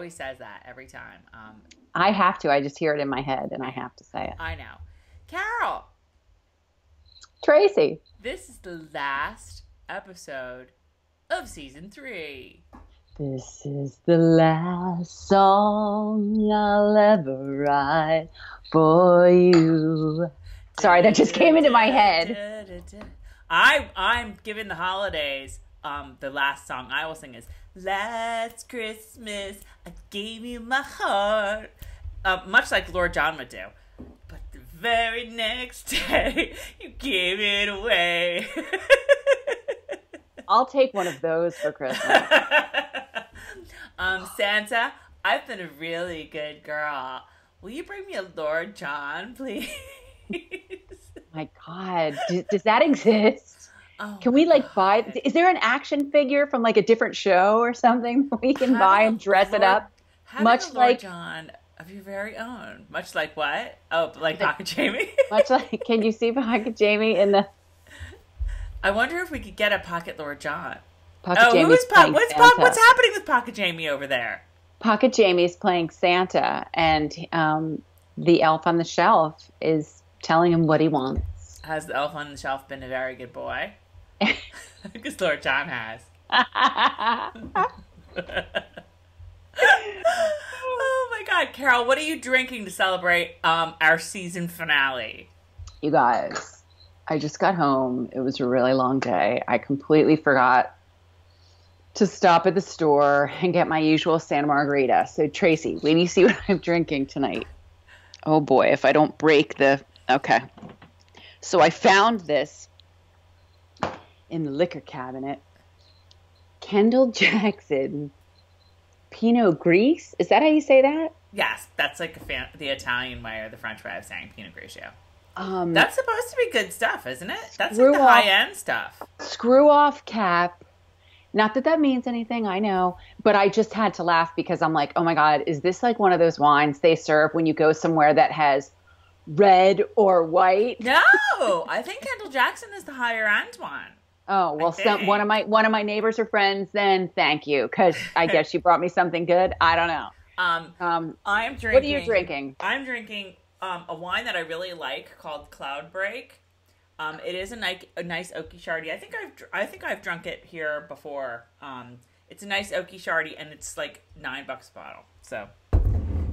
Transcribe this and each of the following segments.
always says that every time. Um, I have to. I just hear it in my head and I have to say it. I know. Carol, Tracy. this is the last episode of season three. This is the last song I'll ever write for you. Sorry, that just came into my head. I I'm giving the holidays. Um, the last song I will sing is "Last Christmas I gave you my heart," uh, much like Lord John would do. But the very next day you gave it away. I'll take one of those for Christmas. um, Santa, I've been a really good girl. Will you bring me a Lord John, please? My God, D- does that exist? Oh Can we like buy? God. Is there an action figure from like a different show or something that we can buy and dress it up? much like- John of your very own. Much like what? Oh, like Pocket Jamie. Much like, can you see Pocket Jamie in the I wonder if we could get a Pocket Lord John. Pocket oh, Jamie's who's po- what's po- what's happening with Pocket Jamie over there? Pocket Jamie's playing Santa, and um, the elf on the shelf is telling him what he wants. Has the elf on the shelf been a very good boy? Because Lord John has. oh my God, Carol, what are you drinking to celebrate um, our season finale? you guys, I just got home. It was a really long day. I completely forgot to stop at the store and get my usual Santa Margherita. So, Tracy, wait till you see what I'm drinking tonight. Oh boy, if I don't break the. Okay. So, I found this in the liquor cabinet. Kendall Jackson Pinot Gris. Is that how you say that? Yes, that's like a fan- the Italian way or the French way of saying Pinot Grigio. Um, That's supposed to be good stuff, isn't it? That's like the high end stuff. screw off cap. Not that that means anything, I know, but I just had to laugh because I'm like, oh my God, is this like one of those wines they serve when you go somewhere that has red or white? No, I think Kendall Jackson is the higher end one. Oh well, some, one of my one of my neighbors or friends. Then thank you, because I guess you brought me something good. I don't know. Um, Um, I am drinking. what are you drinking? I'm drinking um, a wine that I really like called Cloud Break. Um, it is a nice, a nice oaky shardy. I think I've I think I've drunk it here before. Um, it's a nice oaky shardy, and it's like nine bucks a bottle. So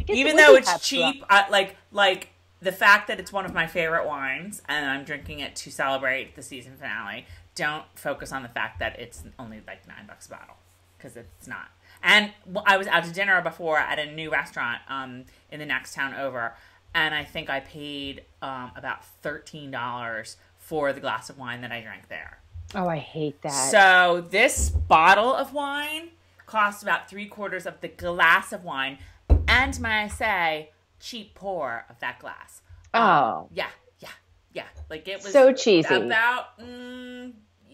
even though it's cheap, I, like like the fact that it's one of my favorite wines, and I'm drinking it to celebrate the season finale. Don't focus on the fact that it's only like nine bucks a bottle because it's not. And I was out to dinner before at a new restaurant um, in the next town over, and I think I paid um, about thirteen dollars for the glass of wine that I drank there. Oh, I hate that. So this bottle of wine cost about three quarters of the glass of wine, and may I say, cheap pour of that glass. oh, Yeah, yeah, yeah. Like it was So cheesy. About mm,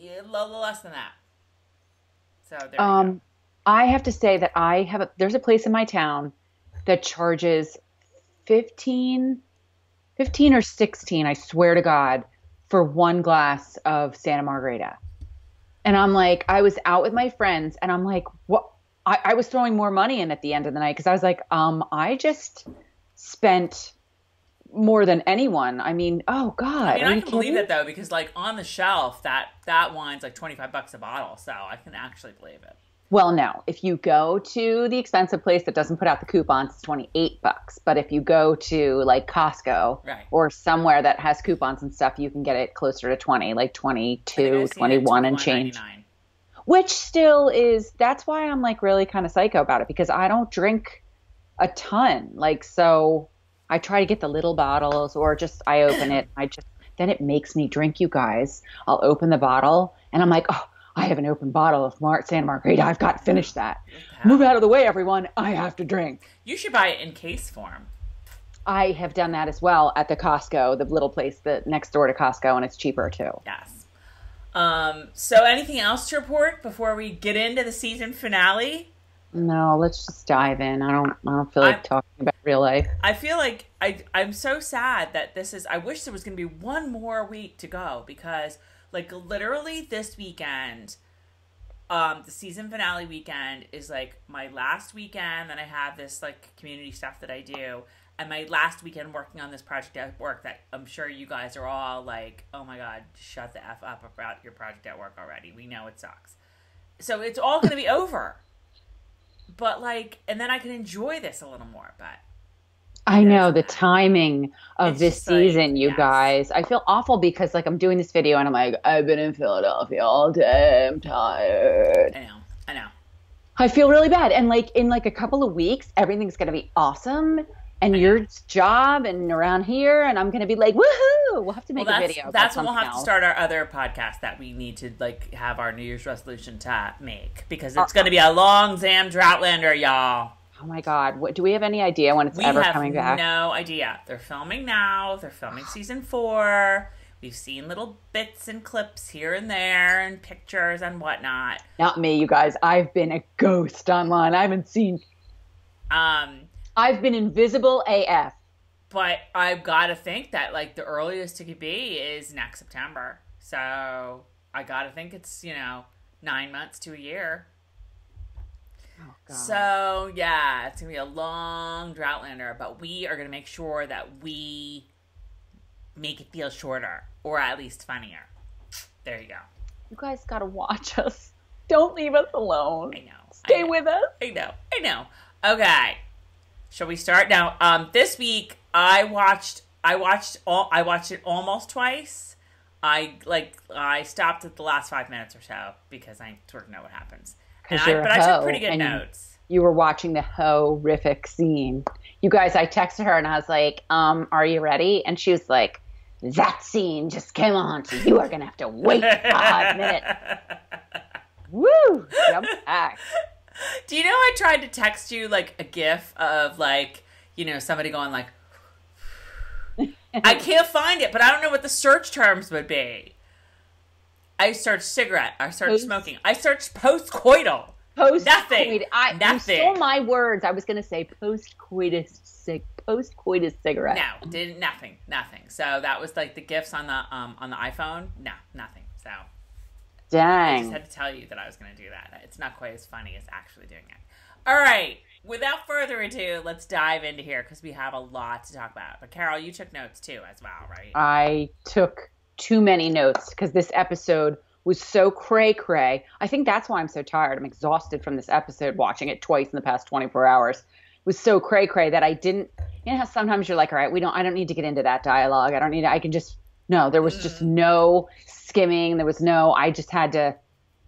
a little less than that. So there. you go. Um, I have to say that I have a, there's a place in my town that charges 15, 15 or 16, I swear to God, for one glass of Santa Margherita. And I'm like, I was out with my friends and I'm like, what? I, I was throwing more money in at the end of the night because I was like, um, I just spent more than anyone. I mean, oh God. I mean, I can believe it though because like on the shelf, that that wine's like twenty five bucks a bottle, so I can actually believe it. Well, no. If you go to the expensive place that doesn't put out the coupons, it's 28 bucks. But if you go to like Costco Right. or somewhere that has coupons and stuff, you can get it closer to 20, like I 22, I've seen it 21 and change. $21.99. Which still is that's why I'm like really kind of psycho about it because I don't drink a ton. Like so I try to get the little bottles or just I open it. I just then it makes me drink you guys. I'll open the bottle and I'm like, "Oh, I have an open bottle of Mar- Santa Margherita. I've got to finish that. Move out of the way, everyone. I have to drink. You should buy it in case form. I have done that as well at the Costco, the little place that next door to Costco, and it's cheaper too. Yes. Um, so anything else to report before we get into the season finale? No, let's just dive in. I don't. I don't feel like I- talking about real life. I feel like I I'm so sad that this is I wish there was going to be one more week to go because like literally this weekend um the season finale weekend is like my last weekend and I have this like community stuff that I do and my last weekend working on this project at work that I'm sure you guys are all like oh my god shut the f up about your project at work already we know it sucks so it's all going to be over but like and then I can enjoy this a little more but I know the timing of It's this just like, season, you yes. guys. I feel awful because like I'm doing this video and I'm like, I've been in Philadelphia all day. I'm tired. I know I know I feel really bad. And like in like a couple of weeks, everything's gonna be awesome. And your job and around here, and I'm gonna be like, woohoo! We'll have to make well, a video. That's when we'll have something to start our other podcast that we need to like have our New Year's resolution to make because Uh, it's going to be a long Zam Droughtlander, y'all. Oh my god! What do we have any idea when it's We ever coming back? no idea. They're filming now. They're filming season four. We've seen little bits and clips here and there and pictures and whatnot. Not me, you guys. I've been a ghost online. I haven't seen. Um, I've been invisible AF. but I've got to think that like the earliest it could be is next September. So I got to think it's you know nine months to a year. Oh god. So yeah, it's gonna be a long Droughtlander, but we are gonna make sure that we make it feel shorter or at least funnier. There you go. you guys gotta watch us. Don't leave us alone. I know. I Stay know, with us. I know. I know. Okay. Shall we start now? Um, this week I watched. I watched all. I watched it almost twice. I like. I stopped at the last five minutes or so because I sort of know what happens. And I, but I took pretty good you- notes. You were watching the horrific scene. You guys, I texted her and I was like, um, are you ready? And she was like, that scene just came on, so you are gonna have to wait five minutes. Woo! Jump back. Do you know I tried to text you like a gif of like, you know, somebody going like I can't find it, but I don't know what the search terms would be. I searced cigarette, I searched Post- smoking. I searched post coital. Post Nothing. I Nothing. You stole my words. I was gonna say post coitus cig post coitus cigarette. No, didn't nothing, nothing. So that was like the gifs on the um on the iPhone. No, nothing. So I just had to tell you that I was going to do that. It's not quite as funny as actually doing it. All right. Without further ado, let's dive into here because we have a lot to talk about. But Carol, you took notes too, as well, right? I took too many notes because this episode was so cray cray. I think that's why I'm so tired. I'm exhausted from this episode, watching it twice in the past 24 hours. It was so cray cray that I didn't. You know how sometimes you're like, all right, we don't. I don't need to get into that dialogue. I don't need. I can just. No, there was just no skimming. There was no. I just had to.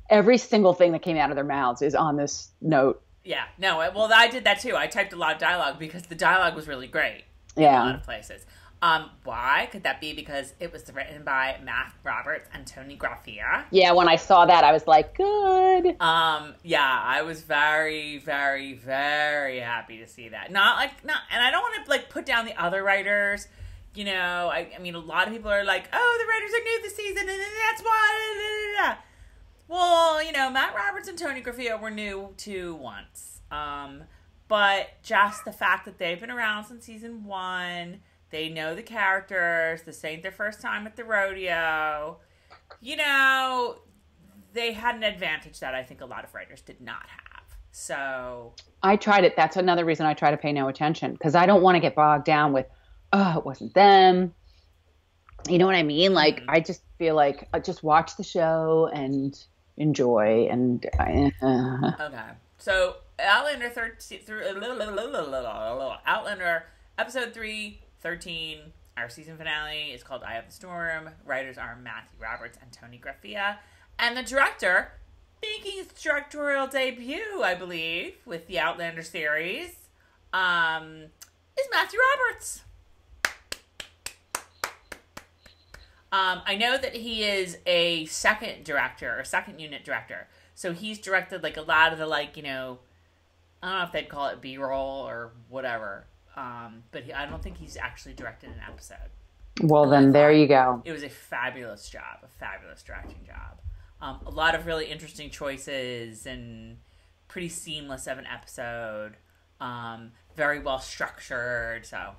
Every single thing that came out of their mouths is on this note. yeah. No. Well, I did that too. I typed a lot of dialogue because the dialogue was really great. in a lot Yeah. of places. Um, why could that be? Because it was written by Matt Roberts and Toni Graphia. Yeah. When I saw that, I was like, good. Um, yeah, I was very, very, very happy to see that. Not like not, and I don't want to like put down the other writers. You know, I, I mean, a lot of people are like, "Oh, the writers are new this season, and that's why." da, da, da, da." Well, you know, Matt Roberts and Toni Graphia were new too once. Um, but just the fact that they've been around since season one, they know the characters. This ain't their first time at the rodeo. You know, they had an advantage that I think a lot of writers did not have. So I tried it. That's another reason I try to pay no attention because I don't want to get bogged down with, oh, it wasn't them. You know what I mean? Like, Mhm. I just feel like I just watch the show and enjoy. And uh, okay, so Outlander third through Outlander episode three thirteen. Our season finale is called Eye of the Storm. Writers are Matthew Roberts and Toni Graphia, and the director making his directorial debut, I believe, with the Outlander series, um, is Matthew Roberts. Um, I know that he is a second director or second unit director. So he's directed like a lot of the like, you know, I don't know if they'd call it B roll or whatever. Um, but he, I don't think he's actually directed an episode. well, then there you go. It was a fabulous job, a fabulous directing job. Um, a lot of really interesting choices and pretty seamless of an episode. Um, very well structured. So,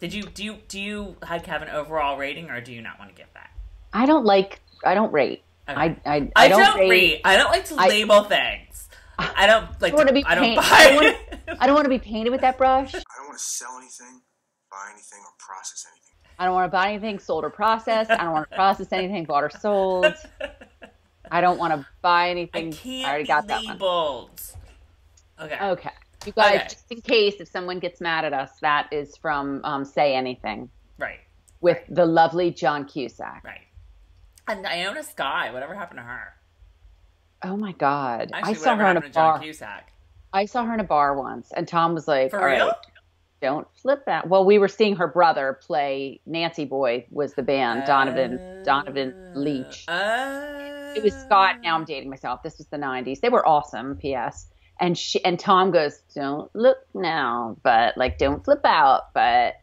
did you do you do you like have an overall rating, or do you not want to give that? I don't like. I don't rate. Okay. I, I, I, I don't, don't rate. read. I don't like to I- label things. I don't like. I want to, to be I don't paint- buy. I don't wanna- I don't want to be painted with that brush. I don't want to sell anything, buy anything, or process anything. I don't want to buy anything sold or processed. I don't want to process anything bought or sold. I don't want to buy I anything. can't I already be got that one. Okay. Okay. You guys, Okay. just in case if someone gets mad at us, that is from um, Say Anything Right. with the lovely John Cusack. Right. And Ione Skye, whatever happened to her? Oh my God. Actually, I saw her in a bar. Cusack? I saw her in a bar once, and Tom was like, For "All right, real? don't flip that." Well, we were seeing her brother play Nancy Boy was the band Donovan Donovan Leitch. Uh, it was Scott. Now I'm dating myself. This was the '90s. They were awesome. P.S. And she and Tom goes, "Don't look now, but like don't flip out." But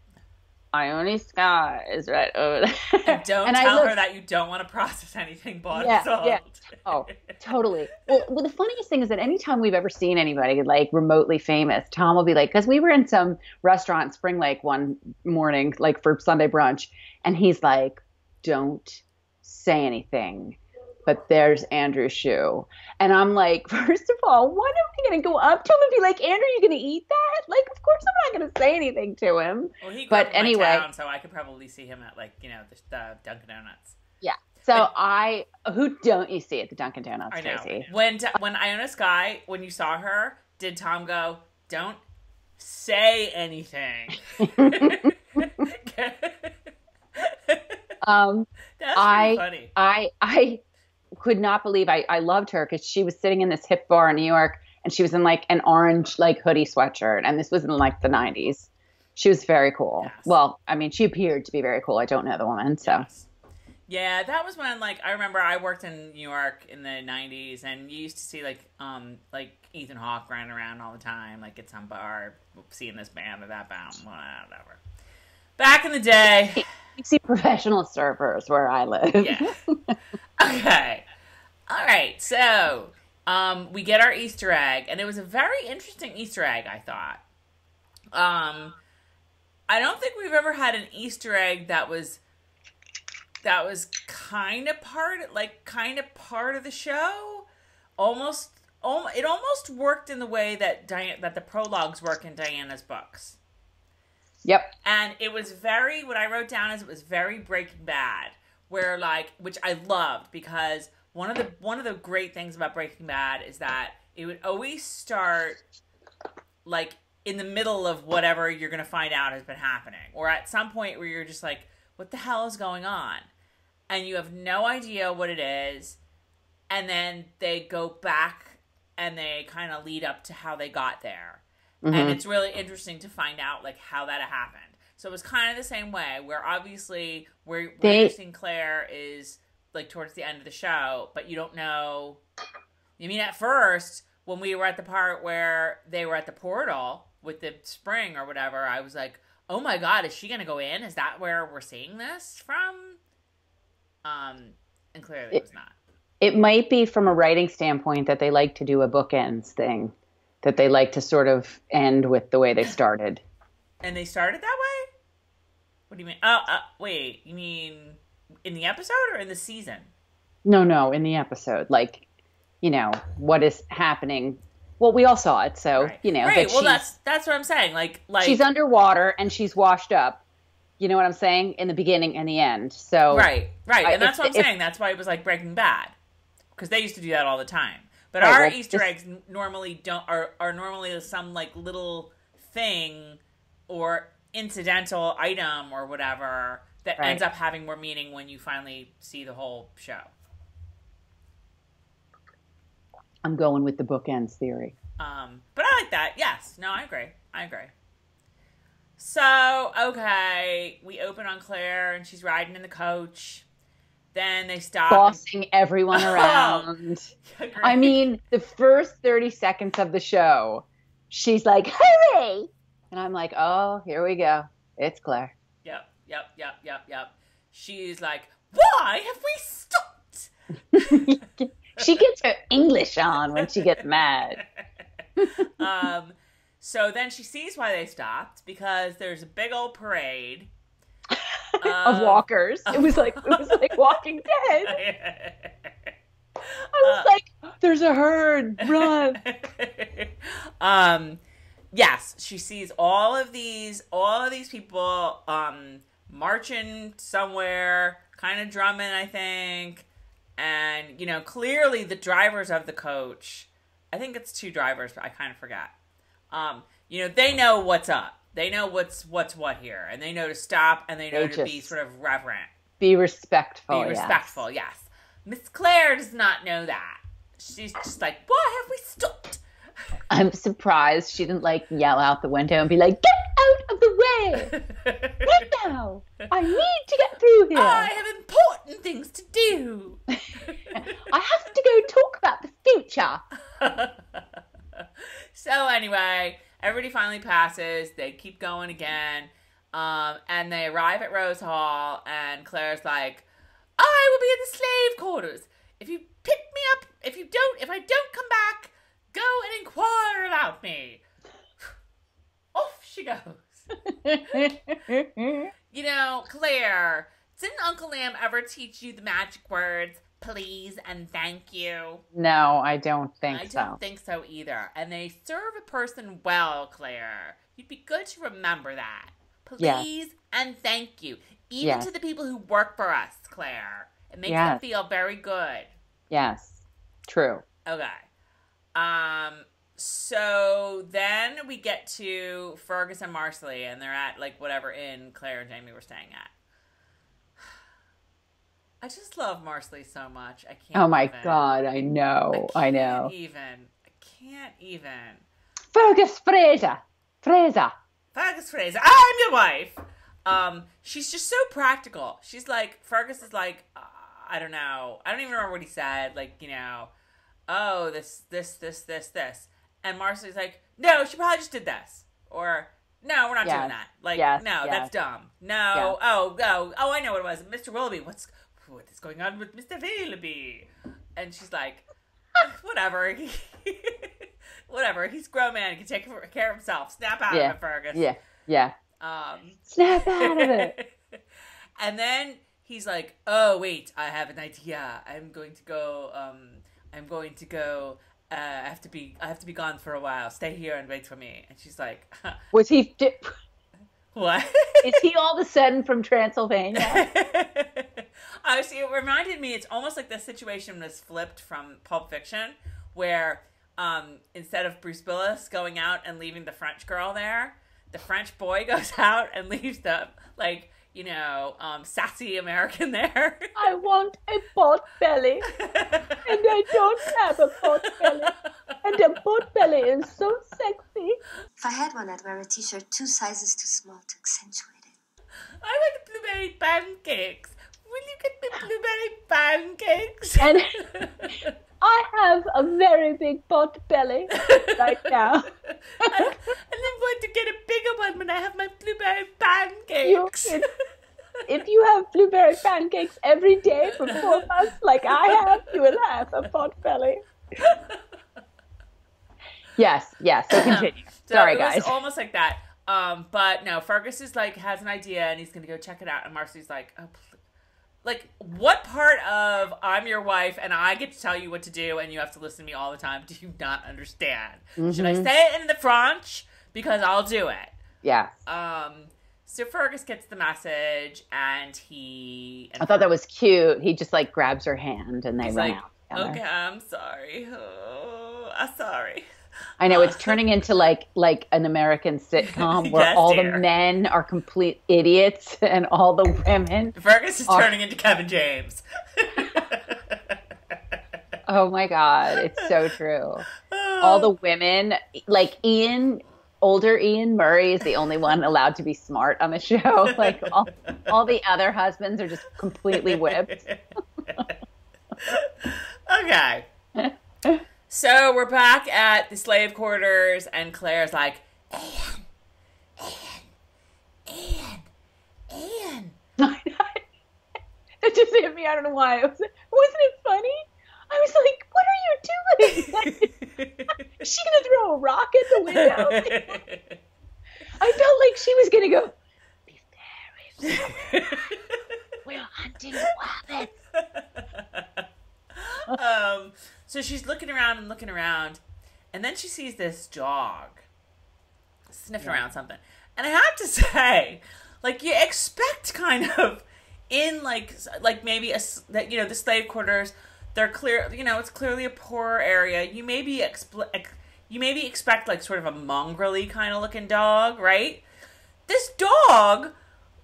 Ione Scott is right over there. And don't and I tell looked- her that you don't want to process anything bought Yeah, and sold. yeah. Oh, totally. Well, well, the funniest thing is that anytime we've ever seen anybody like remotely famous, Tom will be like, because we were in some restaurant in Spring Lake one morning, like for Sunday brunch, and he's like, don't say anything. But there's Andrew Shue. And I'm like, first of all, what am I going to go up to him and be like, Andrew, you going to eat that? Like, of course I'm not going to say anything to him. Well, he But up in my anyway. town, so I could probably see him at like you know the, the Dunkin' Donuts. Yeah. So I, who don't you see at the Dunkin' Donuts, I know. Tracy? When when Ione Skye, when you saw her, did Tom go? Don't say anything. Um, That's I- funny. I I could not believe I, I loved her because she was sitting in this hip bar in New York and she was in like an orange like hoodie sweatshirt and this was in like the 90s. She was very cool. Yes. Well, I mean, she appeared to be very cool. I don't know the woman, so Yes. Yeah, that was when like I remember I worked in New York in the '90s, and you used to see like um like Ethan Hawke running around all the time, like at some bar, seeing this band or that band, whatever. Back in the day, you see professional surfers where I live. yeah. okay. All right. So, um, we get our Easter egg, and it was a very interesting Easter egg. I thought. Um, I don't think we've ever had an Easter egg that was that was kind of part, like kind of part of the show. Almost, al- it almost worked in the way that that the prologues work in Diana's books Yep. and it was very what i wrote down is it was very breaking bad where like which i loved because one of the one of the great things about breaking bad is that it would always start like in the middle of whatever you're gonna find out has been happening or at some point where you're just like what the hell is going on and you have no idea what it is and then they go back and they kind of lead up to how they got there and it's really interesting to find out like how that happened. So it was kind of the same way, where obviously where, where seeing is like towards the end of the show, but you don't know. You mean at first when we were at the part where they were at the portal with the spring or whatever, I was like, "Oh my god, is she gonna go in? Is that where we're seeing this from?" Um, and clearly it was not. It might be from a writing standpoint that they like to do a bookends thing, that they like to sort of end with the way they started. And they started that way. What do you mean? Oh, uh, wait. You mean in the episode or in the season? No, no, in the episode, like, you know, what is happening. Well, we all saw it, so Right. you know right. that Well, that's that's what I'm saying. Like, like she's underwater and she's washed up. You know what I'm saying? In the beginning and the end. So right, right, I- and that's if- what I'm if- saying. That's why it was like Breaking Bad, because they used to do that all the time. But Right, our well, Easter this- eggs normally don't are are normally some like little thing or incidental item or whatever that Right. ends up having more meaning when you finally see the whole show. I'm going with the bookends theory. Um, but I like that. Yes. No, I agree. I agree. So, okay, we open on Claire and she's riding in the coach. Then they stop. Bossing everyone Oh. around. I mean, the first 30 seconds of the show, she's like, hurry! And I'm like, oh, here we go. It's Claire. Yep, yep, yep, yep, yep. She's like, why have we stopped? she gets her English on when she gets mad. um, so then she sees why they stopped because there's a big old parade of walkers. It was like it was like Walking Dead. I was Uh, like, "There's a herd, run!" um, yes, she sees all of these, all of these people, um, marching somewhere, kind of drumming, I think, and you know, clearly the drivers of the coach. I think it's two drivers, but I kind of forgot. Um, you know, they know what's up. They know what's what's what here, and they know to stop, and they know They to be sort of reverent Be respectful. be yes. respectful. Yes, Miss Claire does not know that. She's just like, why have we stopped? I'm surprised she didn't like yell out the window and be like, "Get out of the way right now! I need to get through here. I have important things to do. I have to go talk about the future." so anyway, everybody finally passes. They keep going again, um, and they arrive at Rose Hall. And Claire's like, "I will be in the slave quarters. If you pick me up, if you don't, if I don't come back, go and inquire about me." Off she goes. You know, Claire, didn't Uncle Lamb ever teach you the magic words please and thank you? no, I don't think I so. don't think so either. And they serve a person well, Claire. You'd be good to remember that. Please Yes. and thank you. Even Yes. to the people who work for us, Claire. It makes Yes. them feel very good. yes, true. Okay. Um so then we get to Fergus and Marsali and they're at like whatever inn Claire and Jamie were staying at. I just love Marsali so much. I can't Oh my even. god, I know, I, know. can't even. I can't even. Fergus Fraser, Fraser. Fergus Fraser, I'm your wife. Um, she's just so practical. She's like Fergus is like, uh, I don't know. I don't even remember what he said. Like you know, oh this this this this this, and Marcy's like, no, she probably just did this, or no, we're not doing that. Like Yes, no, yes. that's dumb. No, oh oh oh, I know what it was, Mr. Willoughby. What's what is going on with Mr. Willoughby? And she's like, whatever. Whatever, he's a grown man. He can take care of himself. Snap out Yeah. of it, Fergus. Yeah, yeah. Um, Snap out of it. and then he's like, "Oh wait, I have an idea. I'm going to go. Um, I'm going to go. Uh, I have to be. I have to be gone for a while. Stay here and wait for me." And she's like, Was he? "What?" Is he all of a sudden from Transylvania? I see. It reminded me. It's almost like the situation was flipped from Pulp Fiction, where um, instead of Bruce Willis going out and leaving the French girl there, the French boy goes out and leaves the like you know um, sassy American there. I want a pot belly, and I don't have a pot belly, and a pot belly is so sexy. If I had one, I'd wear a t-shirt two sizes too small to accentuate it. I want blueberry pancakes. Will you get me blueberry pancakes? And I have a very big pot belly right now. and I'm going to get a bigger one when I have my blueberry You, pancakes. if, if you have blueberry pancakes every day for four months, like I have, you will have a pot belly. Yes, yes. So continue. So Sorry, it was guys. almost like that. Um, but no, Fergus is like has an idea and he's gonna go check it out, and Marcy's like, oh, like what part of I'm your wife and I get to tell you what to do and you have to listen to me all the time? Do you not understand? Should I Mm-hmm. say it in the French because I'll do it? Yeah. Um, so Fergus gets the message and he. And I thought that was cute. He just like grabs her hand and they run like, out. together. okay, I'm sorry. Oh, I'm sorry. I know it's turning into like like an American sitcom where Yes, all dear. the men are complete idiots and all the women. Fergus is Are- turning into Kevin James. Oh my god, it's so true. All the women, like Ian, older Ian Murray is the only one allowed to be smart on the show. Like all, all the other husbands are just completely whipped. okay. So we're back at the slave quarters, and Claire's like, Anne, Anne, Anne, Anne. it just hit me. I don't know why. It was, wasn't it funny? I was like, what are you doing? Is she gonna throw a rock at the window? I felt like she was gonna go. Be very We're hunting rabbits. Um, so she's looking around and looking around, and then she sees this dog sniffing around something. And I have to say, like you expect kind of in like like maybe a that you know the slave quarters, they're clear. You know, it's clearly a poorer area. You maybe expl- ex- you maybe expect like sort of a mongrelly kind of looking dog, right? This dog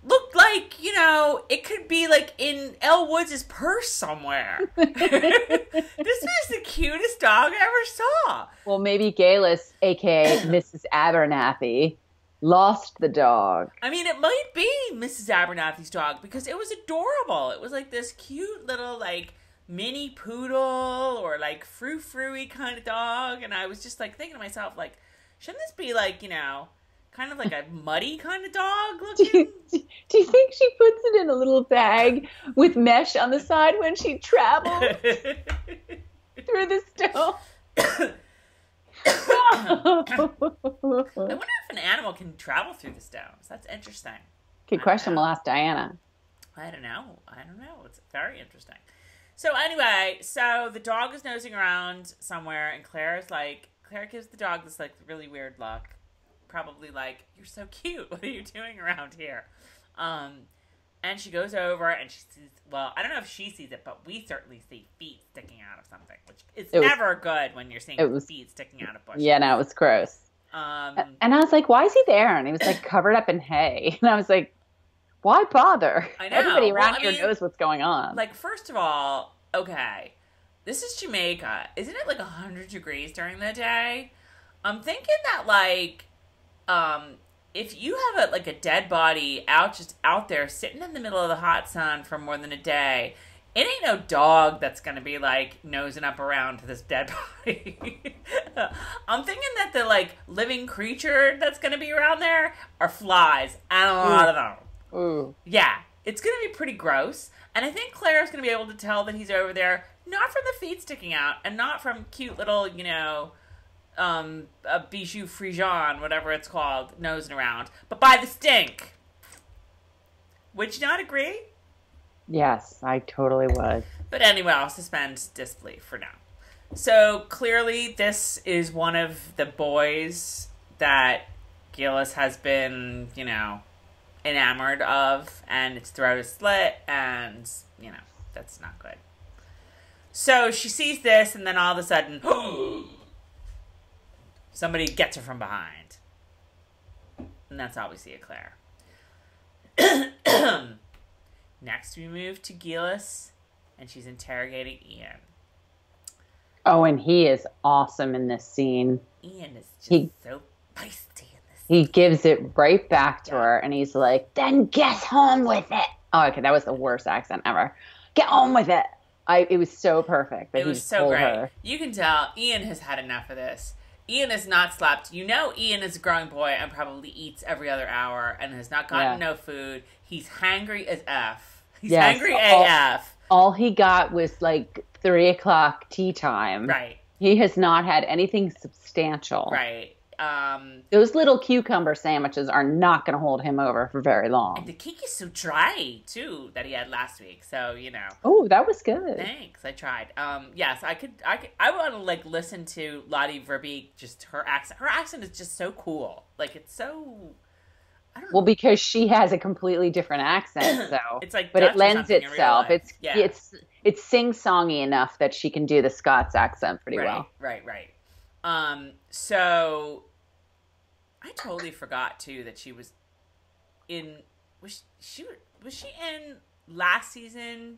looked like you know it could be like in Elle Woods' purse somewhere. this was the cutest dog I ever saw. Well, maybe Geillis, aka Mrs. Abernathy, lost the dog. I mean, it might be Mrs. Abernathy's dog because it was adorable. It was like this cute little like mini poodle or like frou frou kind of dog, and I was just like thinking to myself, like, shouldn't this be like you know, kind of like a muddy kind of dog Do looking? you, do you think she puts it in a little bag with mesh on the side when she travels through the snow? I wonder if an animal can travel through the stones. That's interesting. Good question. We'll ask Diana. I don't know. I don't know. It's very interesting. So anyway, so the dog is nosing around somewhere, and Claire's like, Claire gives the dog this like really weird look, probably like, "You're so cute. What are you doing around here?" Um, and she goes over and she sees. Well, I don't know if she sees it, but we certainly see feet sticking out of something, which is It was- never good when you're seeing it was- feet sticking out of bushes. Yeah, no, it was gross. Um, And I was like, why is he there? And he was like covered up in hay. And I was like, why bother? I know. Everybody Well, around I here mean, knows what's going on. like first of all, okay, this is Jamaica. Isn't it like hundred degrees during the day? I'm thinking that like, um, if you have a like a dead body out just out there sitting in the middle of the hot sun for more than a day. It ain't no dog that's gonna be like nosing up around to this dead body. I'm thinking that the like living creature that's gonna be around there are flies, and a lot of them. Ooh. Yeah, it's gonna be pretty gross. And I think Claire's gonna be able to tell that he's over there, not from the feet sticking out, and not from cute little, you know, um, a bijou frijon, whatever it's called, nosing around, but by the stink. Would you not agree? Yes, I totally would. But anyway, I'll suspend disbelief for now. So clearly, this is one of the boys that Geillis has been, you know, enamored of, and its throat is slit, and, you know, that's not good. So she sees this, and then all of a sudden, somebody gets her from behind. And that's all we see of Claire. Next, we move to Geillis, and she's interrogating Ian. Oh, and he is awesome in this scene. Ian is just He- so feisty in this. He gives it right back to Yeah. her, and he's like, "Then get home with it." Oh, okay, that was the worst accent ever. Get home with it. I. It was so perfect. It was so great. her. You can tell Ian has had enough of this. Ian has not slept. You know, Ian is a growing boy and probably eats every other hour and has not gotten Yeah. no food. He's hangry as f. He's Yes. hangry Oh. AF. All he got was like three o'clock tea time. Right, He has not had anything substantial. right. Um, Those little cucumber sandwiches are not going to hold him over for very long. and the cake is so dry too that he had last week. So you know. Oh, that was good. Thanks. I tried. Um, yes, I could. I could. I want to like listen to Lotte Verbeek. Just her accent. Her accent is just so cool. Like it's so. I know. Well, because she has a completely different accent, so It's like but Dutch it lends something in real itself. It's yeah. it's it's sing songy enough that she can do the Scots accent pretty right, well. right, right. Um, so I totally forgot too that she was in. Was she was she in last season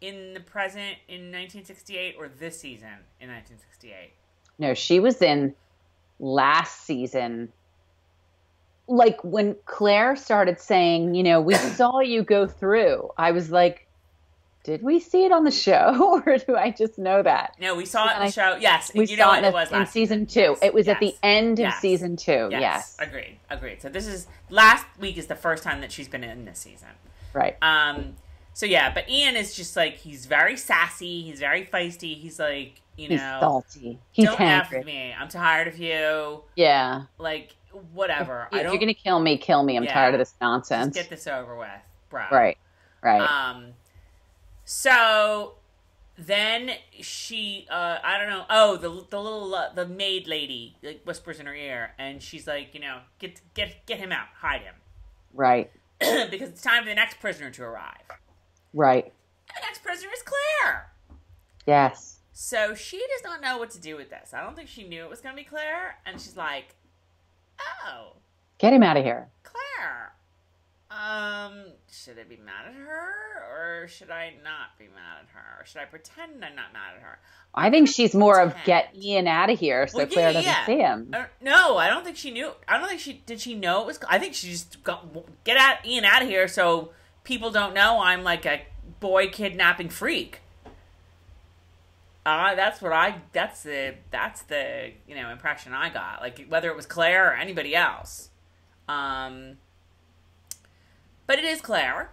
in the present in 1968 or this season in 1968? No, she was in last season. Like when Claire started saying, you know, we saw you go through. I was like, did we see it on the show, or do I just know that? No, we saw it I- the show. Yes, We you know saw what it it in, was in season two. Yes, It was at the yes, end of season two. Yes, Yes, agreed, agreed. So this is last week is the first time that she's been in this season. right. Um, So yeah, but Ian is just like he's very sassy. He's very feisty. He's like you He's know, salty. He's don't f angry. with me. I'm tired of you. Yeah. Like whatever. I If don't you're gonna kill me, kill me. I'm Yeah. tired of this just nonsense. get this over with, bro. Right. Right. Um, so then she, uh, I don't know. Oh, the the little uh, the maid lady like whispers in her ear, and she's like, you know, get get get him out, hide him, right. because it's time for the next prisoner to arrive. Right. And the next prisoner is Claire. Yes. So she does not know what to do with this. I don't think she knew it was going to be Claire, and she's like, "Oh, Get him out of here. Claire, um, should I be mad at her, or should I not be mad at her, or should I pretend I'm not mad at her?" I think she's more of get Ian out of here so Well, yeah, Claire doesn't yeah. see him. Uh, no, I don't think she knew. I don't think she did. She know it was. I think she just got get out Ian out of here so people don't know I'm like a boy kidnapping freak. Uh, that's what I. That's the. That's the you know impression I got. Like whether it was Claire or anybody else. Um. But it is Claire.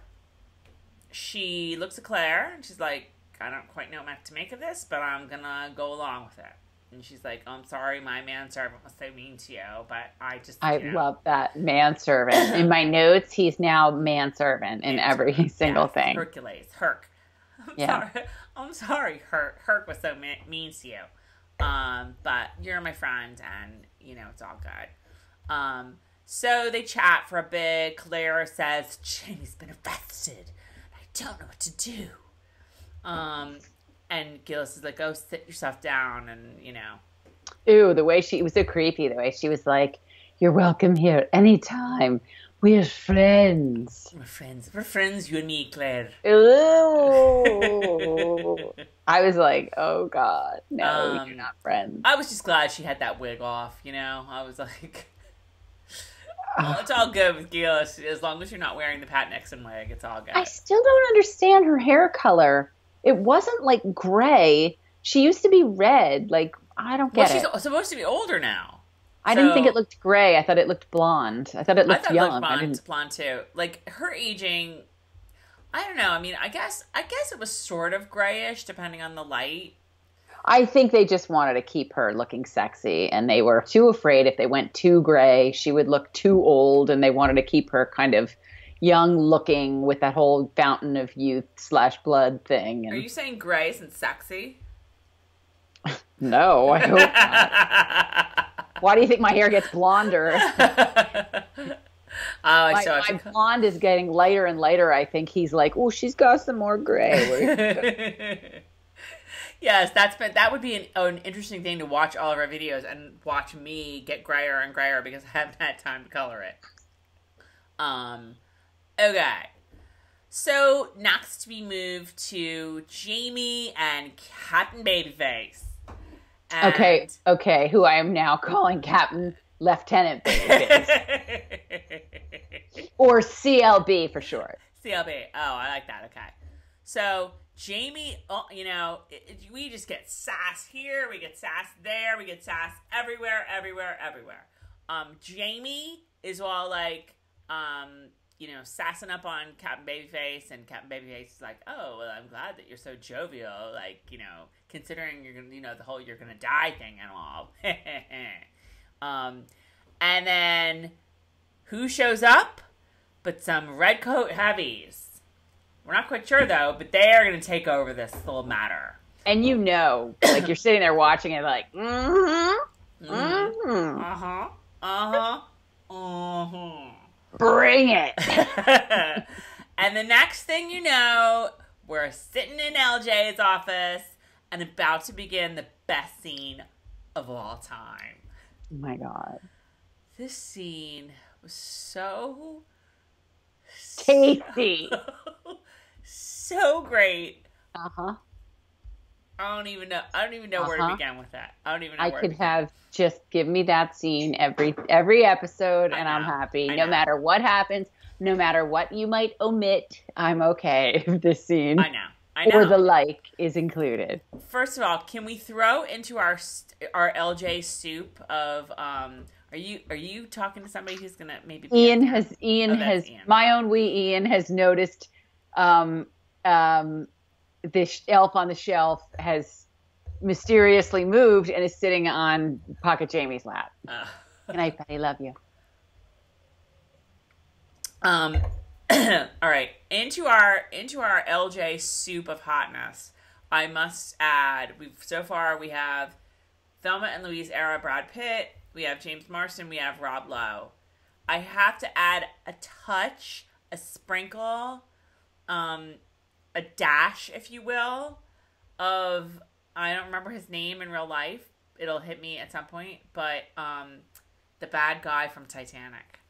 She looks at Claire and she's like, I don't quite know what to make of this, but I'm gonna go along with it. And she's like, oh, I'm sorry, my manservant was so mean to you, but I just. I know, love that manservant. In my notes, he's now manservant in every single Yes, thing. Hercules, Herc. I'm Yeah. sorry. I'm sorry, Herc. Herc was so mean to you. Um, but you're my friend, and you know it's all good. Um, so they chat for a bit. Clara says Jamie's been arrested. I don't know what to do. Um, and Geillis is like, "Oh, sit yourself down," and you know, Ooh, the way she it was so creepy. The way she was like, "You're welcome here anytime. We're friends." we're friends. We're friends, you and me, Claire. Ooh. I was like, "Oh God, no, Um, you're not friends." I was just glad she had that wig off. You know, I was like, well, it's all good with Geillis as long as you're not wearing the Pat Nixon wig. It's all good. I still don't understand her hair color. It wasn't like gray. She used to be red. Like I don't well, get she's it. supposed to be older now. I didn't think it looked gray. I thought it looked blonde. I thought it I looked thought young. it looked I blonde, didn't. blonde too. Like her aging, I don't know. I mean, I guess I guess it was sort of grayish depending on the light. I think they just wanted to keep her looking sexy, and they were too afraid if they went too gray, she would look too old, and they wanted to keep her kind of young looking with that whole fountain of youth slash blood thing. Are you saying gray isn't sexy? no, I hope not. Why do you think my hair gets blonder? oh, my, saw my blonde is getting lighter and lighter. I think he's like, oh, she's got some more gray. Yes, that's been that would be an, an interesting thing to watch all of our videos and watch me get grayer and grayer because I haven't had time to color it. Um, okay. So next we move to Jamie and Captain Babyface. And- okay, okay, who I am now calling Captain Lieutenant Babyface. or CLB for short. CLB. Oh, I like that. Okay. So Jamie, oh, you know, it, it- we just get sass here, we get sass there, we get sass everywhere, everywhere, everywhere. Um, Jamie is all like, um, you know, sassing up on Captain Babyface, and Captain Babyface is like, "Oh, well, I'm glad that you're so jovial. Like, you know, considering you're gonna, you know, the whole you're gonna die thing and all." um, and then who shows up? But some redcoat heavies. We're not quite sure though, but they are going to take over this little matter. And you know, like you're sitting there watching it, like, mm-hmm, Mm-hmm. mm-hmm. Uh huh. Uh huh. bring it. Uh and the next thing you know, we're sitting in LJ's office and about to begin the best scene of all time. Oh my god, This scene was so tasty. so great. Uh huh. I don't even know. I don't even know where to Uh-huh. begin with that. I don't even know I where could to begin. have just give me that scene every every episode, and I'm happy. I No know. matter what happens, no matter what you might omit, I'm okay if this scene I know. I know. or the like is included. First of all, can we throw into our our LJ soup of um? Are you are you talking to somebody who's gonna maybe be Ian has Ian Oh, has Ian. my own wee Ian has noticed um um, this elf on the shelf has mysteriously moved and is sitting on Pocket Jamie's lap. Uh, Good night, Betty. Love you. um, all right, into our into our LJ soup of hotness. I must add, we've so far we have Thelma and Louise era Brad Pitt, we have James Marsden, we have Rob Lowe. I have to add a touch, a sprinkle, um, a dash, if you will, of I don't remember his name in real life. It'll hit me at some point, but um, the bad guy from Titanic.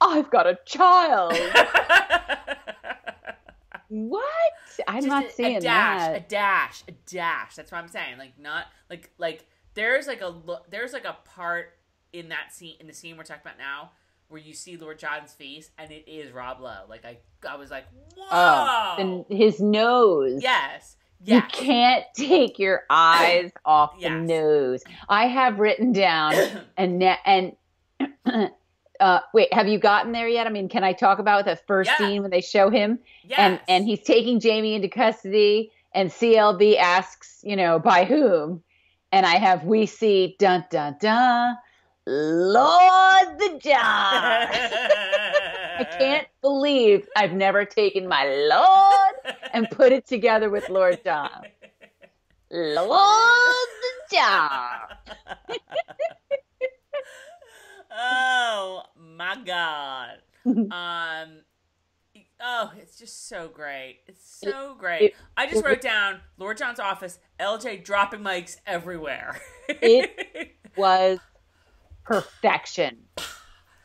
I've got a child. what? I'm Just not a, seeing a dash, that. a dash, a dash. That's what I'm saying. Like not like like there's like a look. there's like a part in that scene in the scene we're talking about now where you see Lord John's face and it is Rob Lowe. Like I I was like, whoa. Oh, and his nose. yes. You can't take your eyes off the nose. I have written down and and uh, wait, have you gotten there yet? I mean, can I talk about the first Yeah. scene when they show him yes. and and he's taking Jamie into custody and CLB asks, you know, by whom? And I have we see dun dun dun Lord the John. I can't believe I've never taken my Lord and put it together with Lord John. Lord the John. oh my god. Um oh, it's just so great. It's so great. it- I just it- wrote down Lord John's office, LJ dropping mics everywhere. It- Was perfection.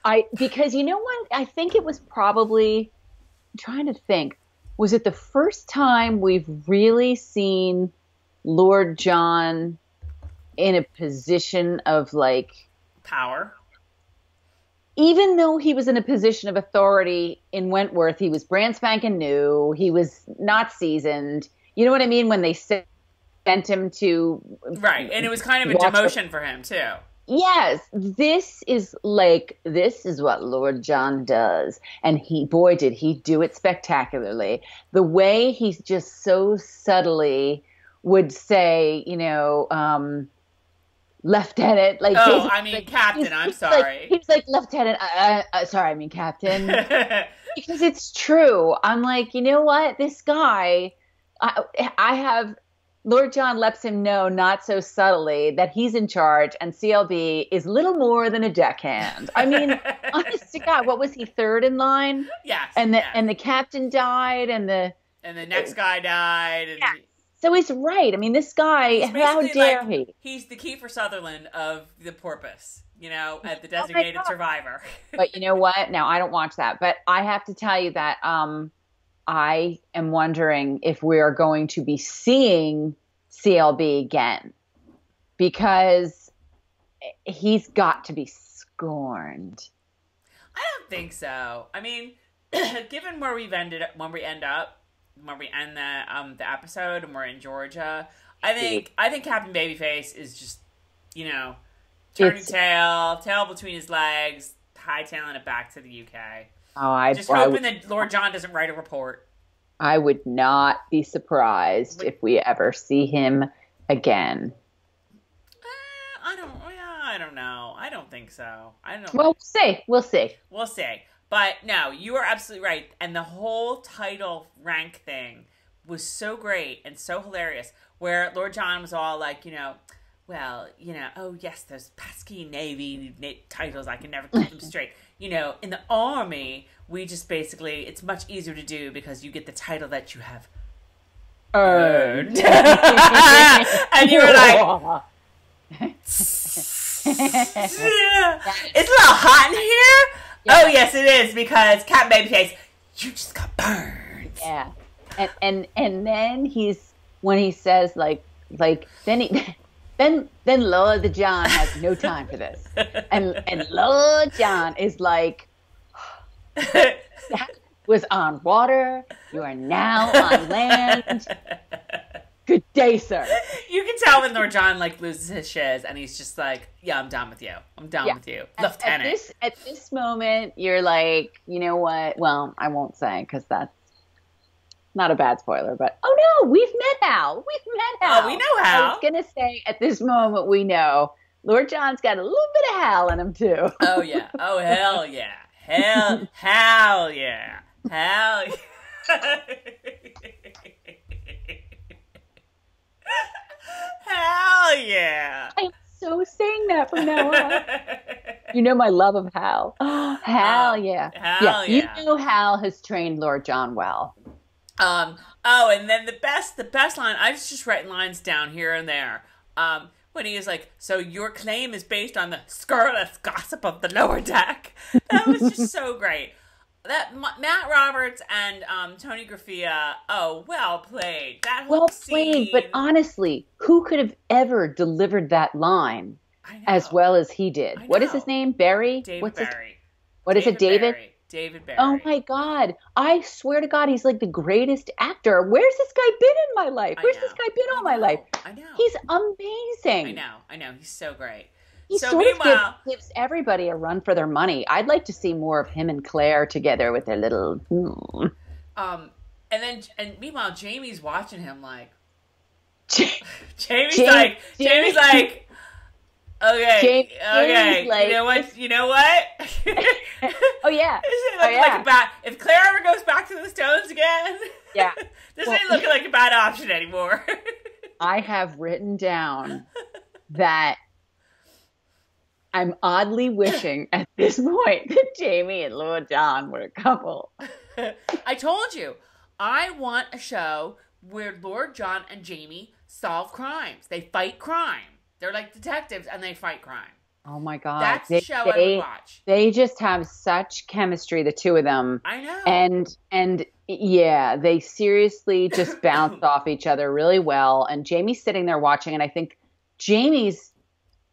I because you know what? I think it was probably I'm trying to think. Was it the first time we've really seen Lord John in a position of like Power. even though he was in a position of authority in Wentworth, he was brand spanking new. He was not seasoned. You know what I mean? When they sent him to Right. And it was kind of a demotion for him too. Yes, this is like this is what Lord John does, and he boy did he do it spectacularly. The way he's just so subtly would say, you know, um, Lieutenant, like Oh, I mean, like, Captain, he's- I'm he's like- sorry. he's like Lieutenant. Uh, uh, uh, sorry, I mean Captain. because it's true. I'm like, you know what? This guy, I, I have Lord John lets him know not so subtly that he's in charge, and CLB is little more than a deckhand. I mean, honest to God, what was he third in line? yes. And the yes. and the captain died, and the and the next guy died and Yeah. so he's right. I mean, this guy, He's how basically dare like- he? he's the Kiefer Sutherland of the porpoise, you know, at the Oh designated God. survivor. But you know what? Now I don't watch that, but I have to tell you that um, I am wondering if we are going to be seeing CLB again because he's got to be scorned. I don't think so. I mean, given where we've ended up, when we end up, when we end the um the episode and we're in Georgia, I think I think Captain Babyface is just, you know, turning It's- tail, tail between his legs, hightailing it back to the UK. Oh, I, Just I, hoping would, that Lord John doesn't write a report. I would not be surprised Wait. if we ever see him again. Uh, I don't. yeah, I don't know. I don't think so. I don't. Well, we'll see. We'll see. We'll see. But no, you are absolutely right. And the whole title rank thing was so great and so hilarious. Where Lord John was all like, you know, well, you know, oh yes, those pesky Navy titles, I can never keep them straight. You know, in the Army, we just basically, it's much easier to do because you get the title that you have earned. and you were like, it's a little hot in here. Oh yes, it is because Cat Babyface, you just got burned. Yeah, and and and then he's when he says like like then he then then Lord John has no time for this, and and Lord John is like that was on water. You are now on land. Good day, sir. You can tell when Lord John like loses his shiz and he's just like, "Yeah, I'm done with you. I'm done Yeah. with you, At- Lieutenant." At this at this moment, you're like, you know what? Well, I won't say because that's not a bad spoiler. But oh no, we've met Hal. We've met Hal. Oh, we know I Hal. was gonna say at this moment we know Lord John's got a little bit of Hal in him too. Oh yeah. Oh hell yeah. Hell hell yeah. Hell yeah. hell yeah. I'm so saying that from now on. You know my love of Hal. Hal, Oh, yeah. hell yeah. You know Hal has trained Lord John well. Um. Oh, and then the best, the best line. I was just writing lines down here and there. Um. When he was like, "So your claim is based on the scurrilous gossip of the lower deck." That was just so great. That M- Matt Roberts and um, Toni Graphia. Oh, well played. That Well played, but honestly, who could have ever delivered that line as well as he did? What is his name? Berry? David What's his Berry. What is it, David? Berry. David Berry. Oh my God. I swear to God, he's like the greatest actor. Where's this guy been in my life? Where's this guy been all my life? I know. He's amazing. I know. I know. He's so great. He So sort of gives, gives everybody a run for their money. I'd like to see more of him and Claire together with their little. hmm. Um, and then and meanwhile, Jamie's watching him like Jamie's Jamie- like Jamie- Jamie's like okay Jamie- okay like- you know what you know what oh yeah, This ain't Oh, looking like a bad. If Claire ever goes back to the Stones again, Yeah. this Well- ain't looking like a bad option anymore. I have written down that I'm oddly wishing at this point that Jamie and Lord John were a couple. I told you, I want a show where Lord John and Jamie solve crimes. They fight crime. They're like detectives and they fight crime. Oh my god, That's they, the show I would watch. they just have such chemistry, the two of them. I know. and and yeah they seriously just bounce off each other really well and jamie's sitting there watching and i think jamie's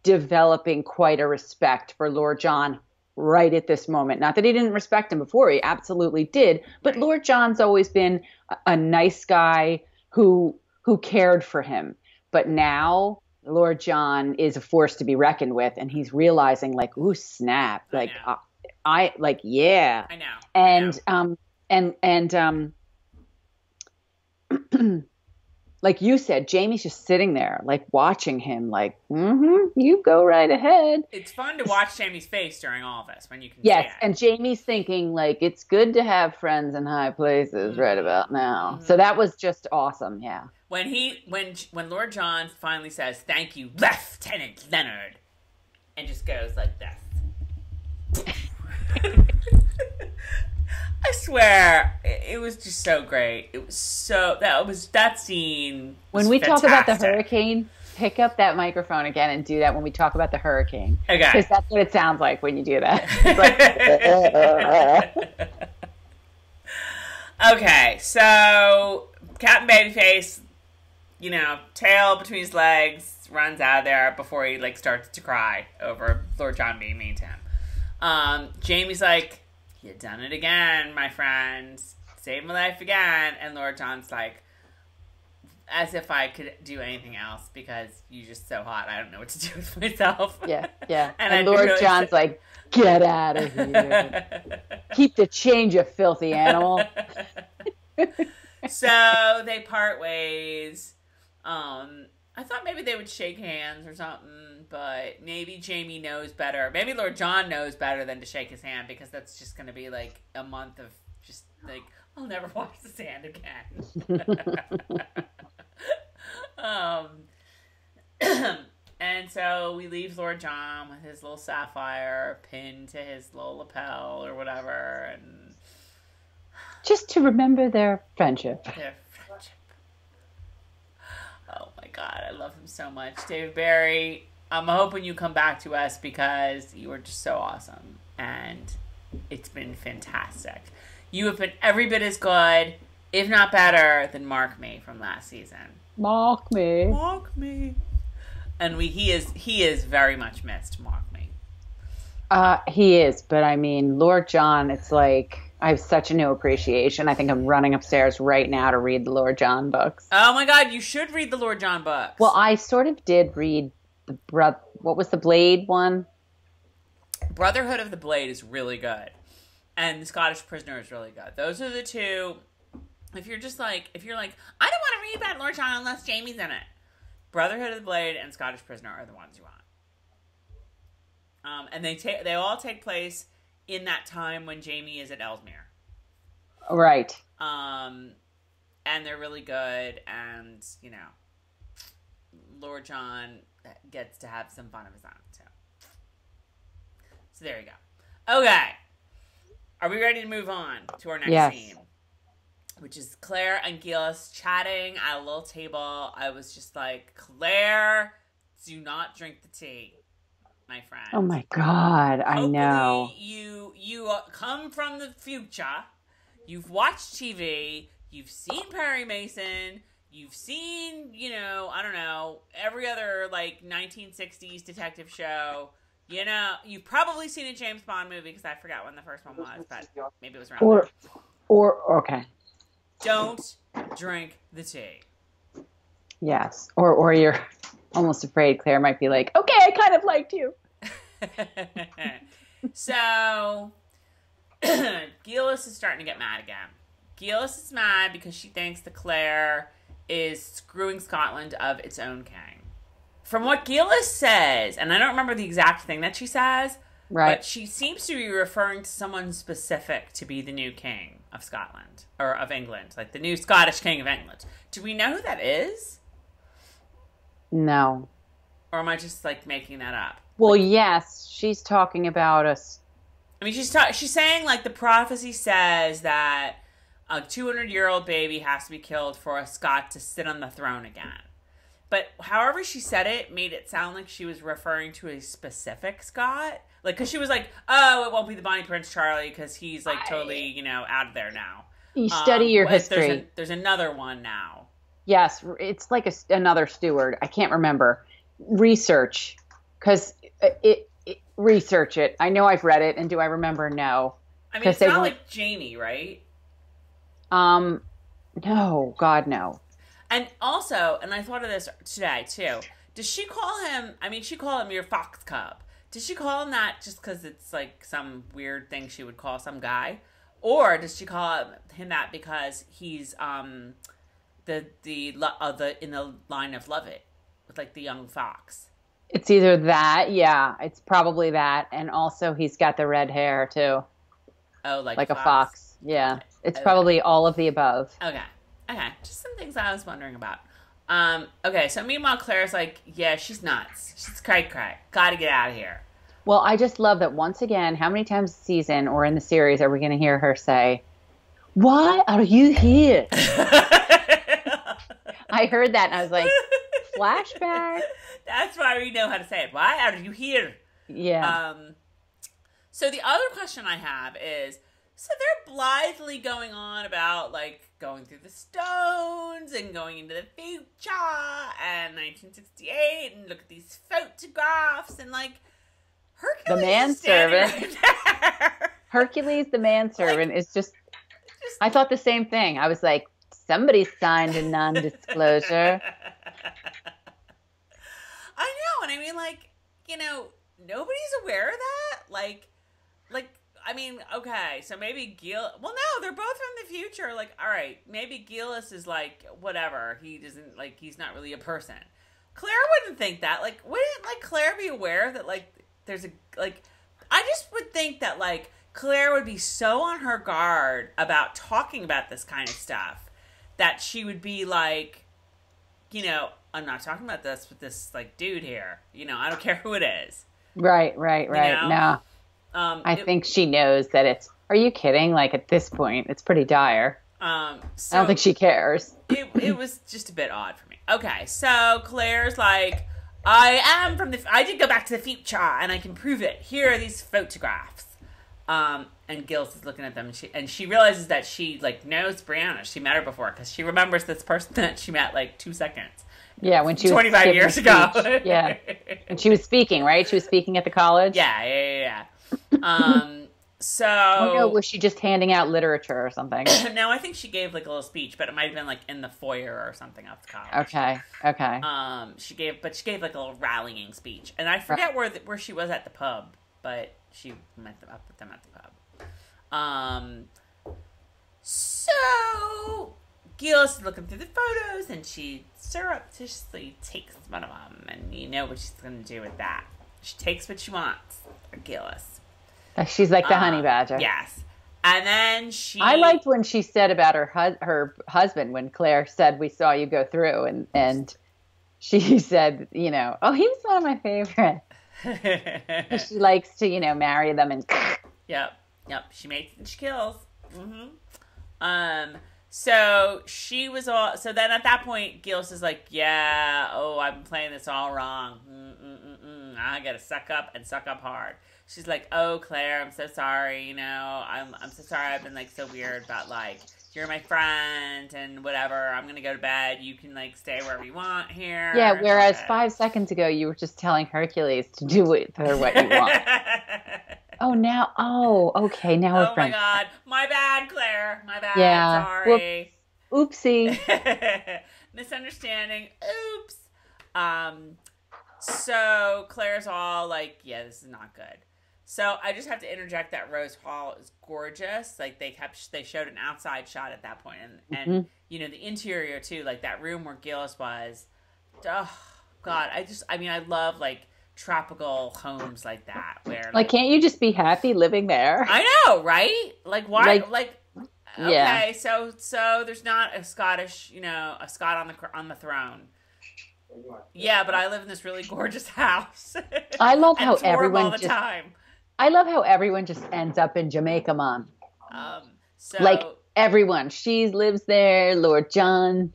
developing quite a respect for lord john right at this moment not that he didn't respect him before he absolutely did but lord john's always been a, a nice guy who who cared for him but now lord john is a force to be reckoned with and he's realizing like ooh snap like know. uh, I like yeah I know. I and know. um and and um like you said jamie's just sitting there like watching him like mm-hmm you go right ahead it's fun to watch Jamie's face during all of this when you can yes and jamie's thinking like it's good to have friends in high places right Mm-hmm. about now so that was just awesome yeah when he when when Lord John finally says thank you, Lieutenant Leonard, and just goes like this. I swear, it, was just so great. It was so that was that scene. when was we talk about the hurricane pick up that microphone again and do that when we talk about the hurricane Okay. because that's what it sounds like when you do that like, okay, so Captain Babyface, you know, tail between his legs, runs out of there before he like starts to cry over Lord John being mean to him. Um, Jamie's like, "You done it again, my friend. Saved my life again." And Lord John's like, "As if I could do anything else because you're just so hot. I don't know what to do with myself." yeah yeah And and, lord really john's like get out of here Keep the change, you filthy animal. so they part ways. Um, I thought maybe they would shake hands or something, but maybe Jamie knows better. Maybe Lord John knows better than to shake his hand because that's just going to be like a month of just like I'll never wash this hand again. um, and so we leave Lord John with his little sapphire pinned to his little lapel or whatever, and Just to remember their friendship. their god, I love him so much. David Berry, I'm hoping you come back to us because you are just so awesome. And it's been fantastic. You have been every bit as good, if not better, than Mark Me from last season. Mark me. Mark Me. And we he is he is very much missed, Mark Me. Uh, he is, but I mean, Lord John, it's like I have such a new appreciation. I think I'm running upstairs right now to read the Lord John books. Oh my god, you should read the Lord John books. Well, I sort of did read the bro- what was the Blade one? Brotherhood of the Blade is really good, and The Scottish Prisoner is really good. Those are the two. If you're just like, if you're like, I don't want to read about Lord John unless Jamie's in it. Brotherhood of the Blade and Scottish Prisoner are the ones you want. Um, and they take they all take place in that time when Jamie is at Ellesmere. Right. Um, and they're really good, and you know, Lord John gets to have some fun of his own too. So there you go. Okay, are we ready to move on to our next Yes. scene? Which is Claire and Geillis chatting at a little table. I was just like, Claire, do not drink the tea, my friend. Oh my god, I Hopefully know. You you uh, come from the future. You've watched TV. You've seen Perry Mason. You've seen, you know, I don't know, every other like 1960s detective show. You know, you've probably seen a James Bond movie because I forgot when the first one was, but maybe it was around. Or there. or okay. Don't drink the tea. Yes. Or or you're almost afraid Claire might be like, "Okay, I kind of liked you." so Geillis is starting to get mad again. Geillis is mad because she thinks the Claire is screwing Scotland of its own king. From what Geillis says, and I don't remember the exact thing that she says, Right. but she seems to be referring to someone specific to be the new king of Scotland or of England, like the new Scottish king of England. Do we know who that is? no. Or am I just like making that up? Well, yes, she's talking about us. I mean, she's ta- she's saying like the prophecy says that a 200 year old baby has to be killed for a Scot to sit on the throne again. But however she said it made it sound like she was referring to a specific Scot. Like, because she was like, oh, it won't be the Bonnie Prince Charlie because he's like totally, you know, out of there now. You study Um, your history. There's, a- there's another one now. Yes, it's like a, another Stuart. I can't remember. Research, because it, it research it. I know I've read it, and do I remember? No. I mean, it's not won't- like Jamie, right? Um, no, God, no. And also, and I thought of this today too. Does she call him? I mean, she called him your fox cub. Does she call him that just because it's like some weird thing she would call some guy, or does she call him that because he's um the the uh, the in the line of Lovat with like the young fox? It's either that, yeah, it's probably that, and also he's got the red hair too, Oh, like like a fox. Yeah, it's Okay. probably all of the above. Okay. Okay. Just some things I was wondering about. Um, okay, so meanwhile Claire's like, yeah, she's nuts. She's cray cray. Gotta get out of here. Well, I just love that once again. How many times a season or in the series are we going to hear her say, "Why are you here?" I heard that and I was like, flashback. That's why we know how to say it. Why are you here? Yeah. Um, so the other question I have is, so they're blithely going on about like going through the stones and going into the future and 1968 and look at these photographs and like Hercules standing manservant. right. Hercules, the manservant, is just. I thought the same thing. I was like, somebody signed a know, and I mean, like, you know, nobody's aware of that. Like, like, I mean, okay, so maybe Gil. Well, no, they're both from the future. Like, all right, maybe Geillis is like whatever. He doesn't like. He's not really a person. Claire wouldn't think that. Like, wouldn't like Claire be aware that like there's a like? I just would think that like Claire would be so on her guard about talking about this kind of stuff that she would be like, you know, I'm not talking about this with this like dude here. You know, I don't care who it is. Right, right, right. know? No, Um, I it- think she knows that it's. Are you kidding? Like at this point, it's pretty dire. Um, so I don't think she cares. it, it was just a bit odd for me. Okay, so Claire's like, I am from the. I did go back to the future, and I can prove it. Here are these photographs. Um, and Geillis is looking at them, and she and she realizes that she like knows Brianna. She met her before because she remembers this person that she met like two seconds, Yeah, when she was twenty five giving years ago. yeah, and she was speaking, right? She was speaking at the college. Yeah, yeah, yeah. yeah. um, so Oh no, was she just handing out literature or something? no, I think she gave like a little speech, but it might have been like in the foyer or something of the college. Okay, okay. Um, she gave, but she gave like a little rallying speech, and I forget where the, where she was at the pub, but she met them up with them at the pub. Um, so Geillis is looking through the photos, and she surreptitiously takes one of them, and you know what she's going to do with that. She takes what she wants, Geillis. She's like the honey Um, badger. Yes, and then she. I liked when she said about her hus- her husband when Claire said we saw you go through and and she said you know oh he was one of my favorites." She likes to you know marry them and Yep, yep. She makes and she kills. hmm Um. So she was all. So then at that point, Geillis is like, "Yeah, oh, I've been playing this all wrong. Mm-mm-mm-mm. I gotta suck up and suck up hard." She's like, "Oh, Claire, I'm so sorry. You know, I'm I'm so sorry. I've been like so weird about like you're my friend and whatever. I'm gonna go to bed. You can like stay wherever you want here." yeah. Whereas five seconds ago you were just telling Hercules to do with her what you want. oh now oh okay now we're oh my god, my bad, Claire. My bad. Yeah. Sorry. Oopsie. Misunderstanding. Oops. Um. So Claire's all like, "Yeah, this is not good." So I just have to interject that Rose Hall is gorgeous. Like they kept, they showed an outside shot at that point, and and you know the interior too, like that room where Geillis was. Oh God, I just, I mean, I love like tropical homes like that where Like, can't you just be happy living there? I know, right? Like why? Like, Like- okay, Yeah. so so there's not a Scottish, you know, a Scot on the on the throne. Yeah, but I live in this really gorgeous house. I love how everyone the just. time. I love how everyone just ends up in Jamaica, mom. Um, so Like everyone, she lives there. Lord John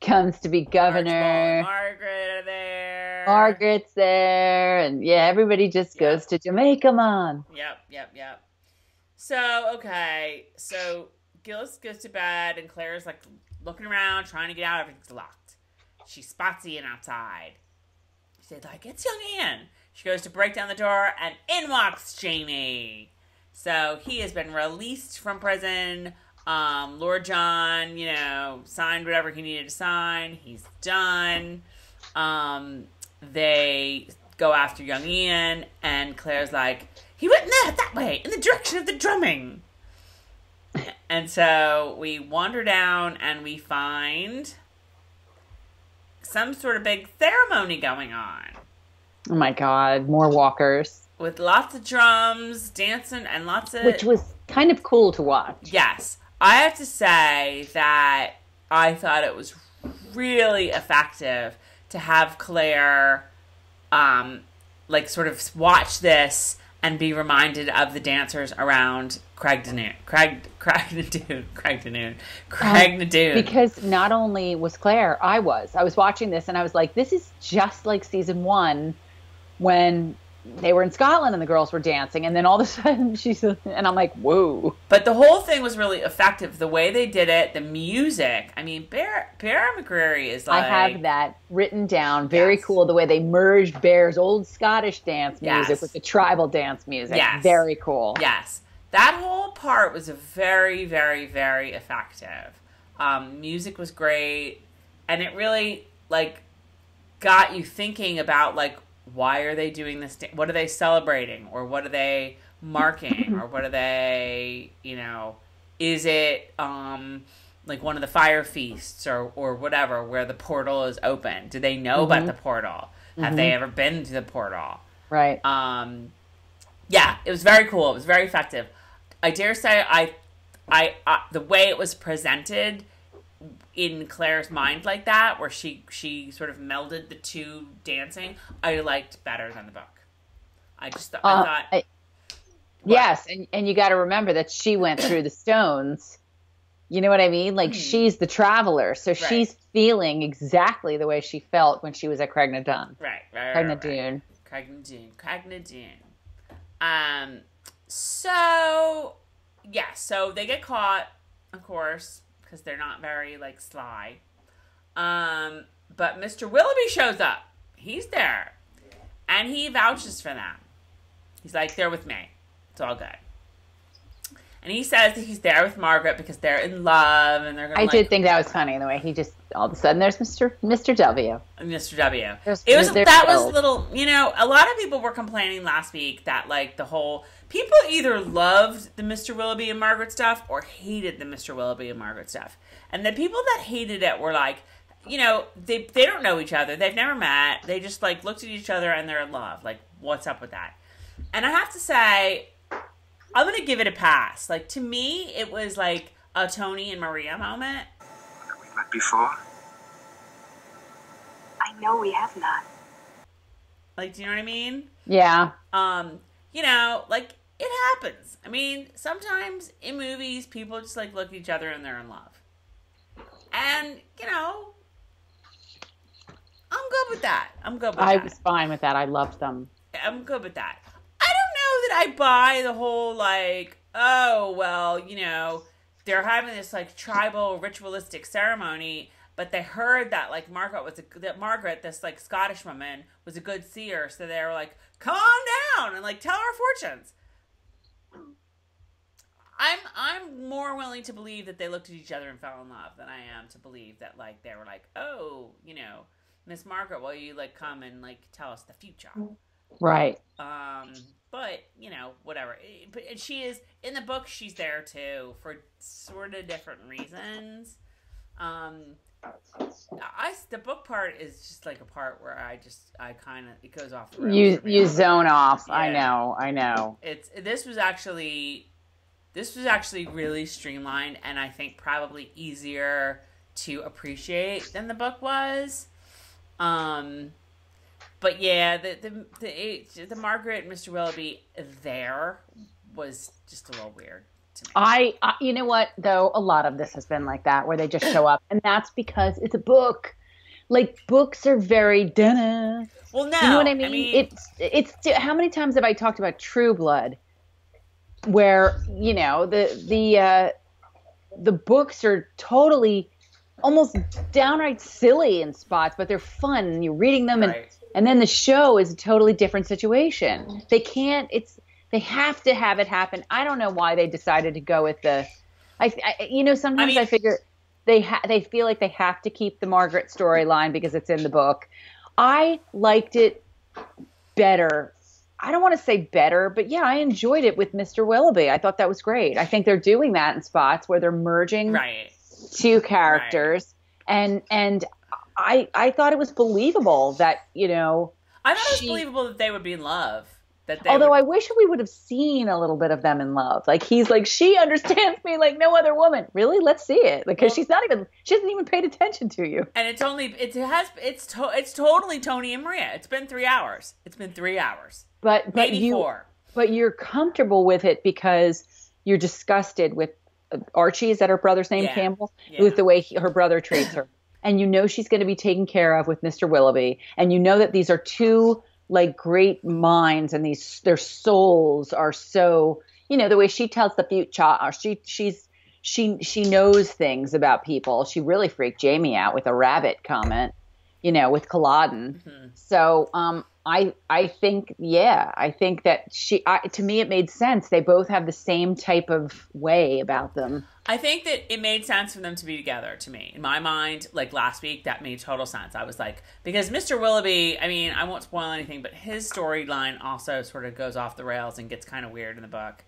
comes to be governor. Margaret are there. Margaret's there, and yeah, everybody just Yeah. goes to Jamaica, man. Yep, yep, yep. So okay, so Geillis goes to bed, and Claire's like looking around, trying to get out. Everything's locked. She spots Ian outside. She's like, "It's young Ian." She goes to break down the door, and in walks Jamie. So he has been released from prison. Um, Lord John, you know, signed whatever he needed to sign. He's done. Um, they go after young Ian, and Claire's like, he went there, that way, in the direction of the drumming. and so we wander down and we find some sort of big ceremony going on Oh my God, more walkers, with lots of drums, dancing, and lots of. which was kind of cool to watch. Yes. I have to say that I thought it was really effective to have Claire um like sort of watch this and be reminded of the dancers around Craig Danoon. Craig Craigh na Dun. Craig Danoon. Craigh na Dun. Because not only was Claire, I was. I was watching this and I was like, this is just like season one when they were in Scotland and the girls were dancing. And then all of a sudden she's, and I'm like, whoa. But the whole thing was really effective. The way they did it, the music. I mean, Bear Bear McCreary is like I have that written down. Very Yes. cool the way they merged Bear's old Scottish dance music Yes. with the tribal dance music. Yes. Very cool. Yes, that whole part was very, very, very effective. Um, music was great, and it really like got you thinking about like why are they doing this? What are they celebrating, or what are they marking, or what are they? You know, is it um like one of the fire feasts or or whatever where the portal is open? Do they know about the portal? Have they ever been to the portal? Right. um yeah it was very cool it was very effective i dare say i i uh, the way it was presented in claire's mind like that where she she sort of melded the two dancing i liked better than the book i just th- i Uh, thought I- yes. And, and you got to remember that she went through the stones. You know what I mean? Like she's the traveler. So she's feeling exactly the way she felt when she was at Craigh na Dun. right right right, Craigh na Dun. right, right. Craigh na Dun. Craignadoon. Um. So yeah. So they get caught, of course, because they're not very like sly. Um. But Mr. Willoughby shows up. He's there, and he vouches for them. He's like, "They're with me. It's all good." and he says that he's there with Margaret because they're in love and they're gonna. I like, did think that was funny in the way he just all of a sudden there's Mr. Mr. W. Mr. W. There's- It was that was little. You know, a lot of people were complaining last week that like the whole people either loved the Mr. Willoughby and Margaret stuff or hated the Mr. Willoughby and Margaret stuff, and the people that hated it were like. You know, they they don't know each other. They've never met. They just like looked at each other and they're in love. Like, what's up with that? And I have to say, I'm gonna give it a pass. Like to me, it was like a Tony and Maria moment. Have we met before? I know we have not. Like, do you know what I mean? Yeah. um you know like it happens i mean sometimes in movies people just like look at each other and they're in love and you know i'm good with that i'm good with I that was fine with that. I loved them. i'm good with that i don't know that i buy the whole like oh well you know they're having this like tribal ritualistic ceremony but they heard that like Margaret was a, that Margaret, this like Scottish woman, was a good seer, so they were like, "Calm down and like tell our fortunes." I'm I'm more willing to believe that they looked at each other and fell in love than I am to believe that like they were like, "Oh, you know, Miss Margaret, will you like come and like tell us the future?" Right. Um, but you know, whatever. Eh, But and she is in the book. She's there too for sort of different reasons. Um, I the book part is just like a part where I just I kind of it goes off. You you zone off. I know. I know. It's this was actually this was actually really streamlined and I think probably easier to appreciate than the book was. Um, but yeah, the the the, the Margaret and Mr. Willoughby there was just a little weird to me. I, I you know what though a lot of this has been like that where they just show up and that's because it's a book. Like books are very dun well, no, You know what I mean? it's it's how many times have I talked about True Blood, where you know the the uh, the books are totally almost downright silly in spots, but they're fun. and You're reading them, and right. and then the show is a totally different situation. They can't. It's they have to have it happen. I don't know why they decided to go with the. I, I you know sometimes I, mean- figure they ha- they feel like they have to keep the Margaret storyline because it's in the book. I liked it better. I don't want to say better, but yeah, I enjoyed it with Mr. Willoughby. I thought that was great. I think they're doing that in spots where they're merging Right. two characters and and I I thought it was believable that, you know, I thought it was believable that they would be in love. Although would, I wish we would have seen a little bit of them in love. Like he's like she understands me like no other woman. Really? Let's see it. Because Well- she's not even she hasn't even paid attention to you. and it's only it has it's to, it's totally Tony and Maria. It's been three hours. It's been three hours, But but maybe you four. but you're comfortable with it because you're disgusted with uh, Archie. Is that her brother's name? Yeah. Campbell. Yeah. With the way he, her brother treats her, and you know she's going to be taken care of with Mr. Willoughby, and you know that these are two like great minds, and these their souls are so you know the way she tells the future. She she's she she knows things about people. She really freaked Jamie out with a rabbit comment, you know, with Culloden. Mm-hmm. So um, I I think yeah, I think that she I, to me it made sense. They both have the same type of way about them. I think that it made sense for them to be together to me. In my mind, like last week, that made total sense. I was like, because Mr. Willoughby, I mean, I won't spoil anything, but his storyline also sort of goes off the rails and gets kind of weird in the book.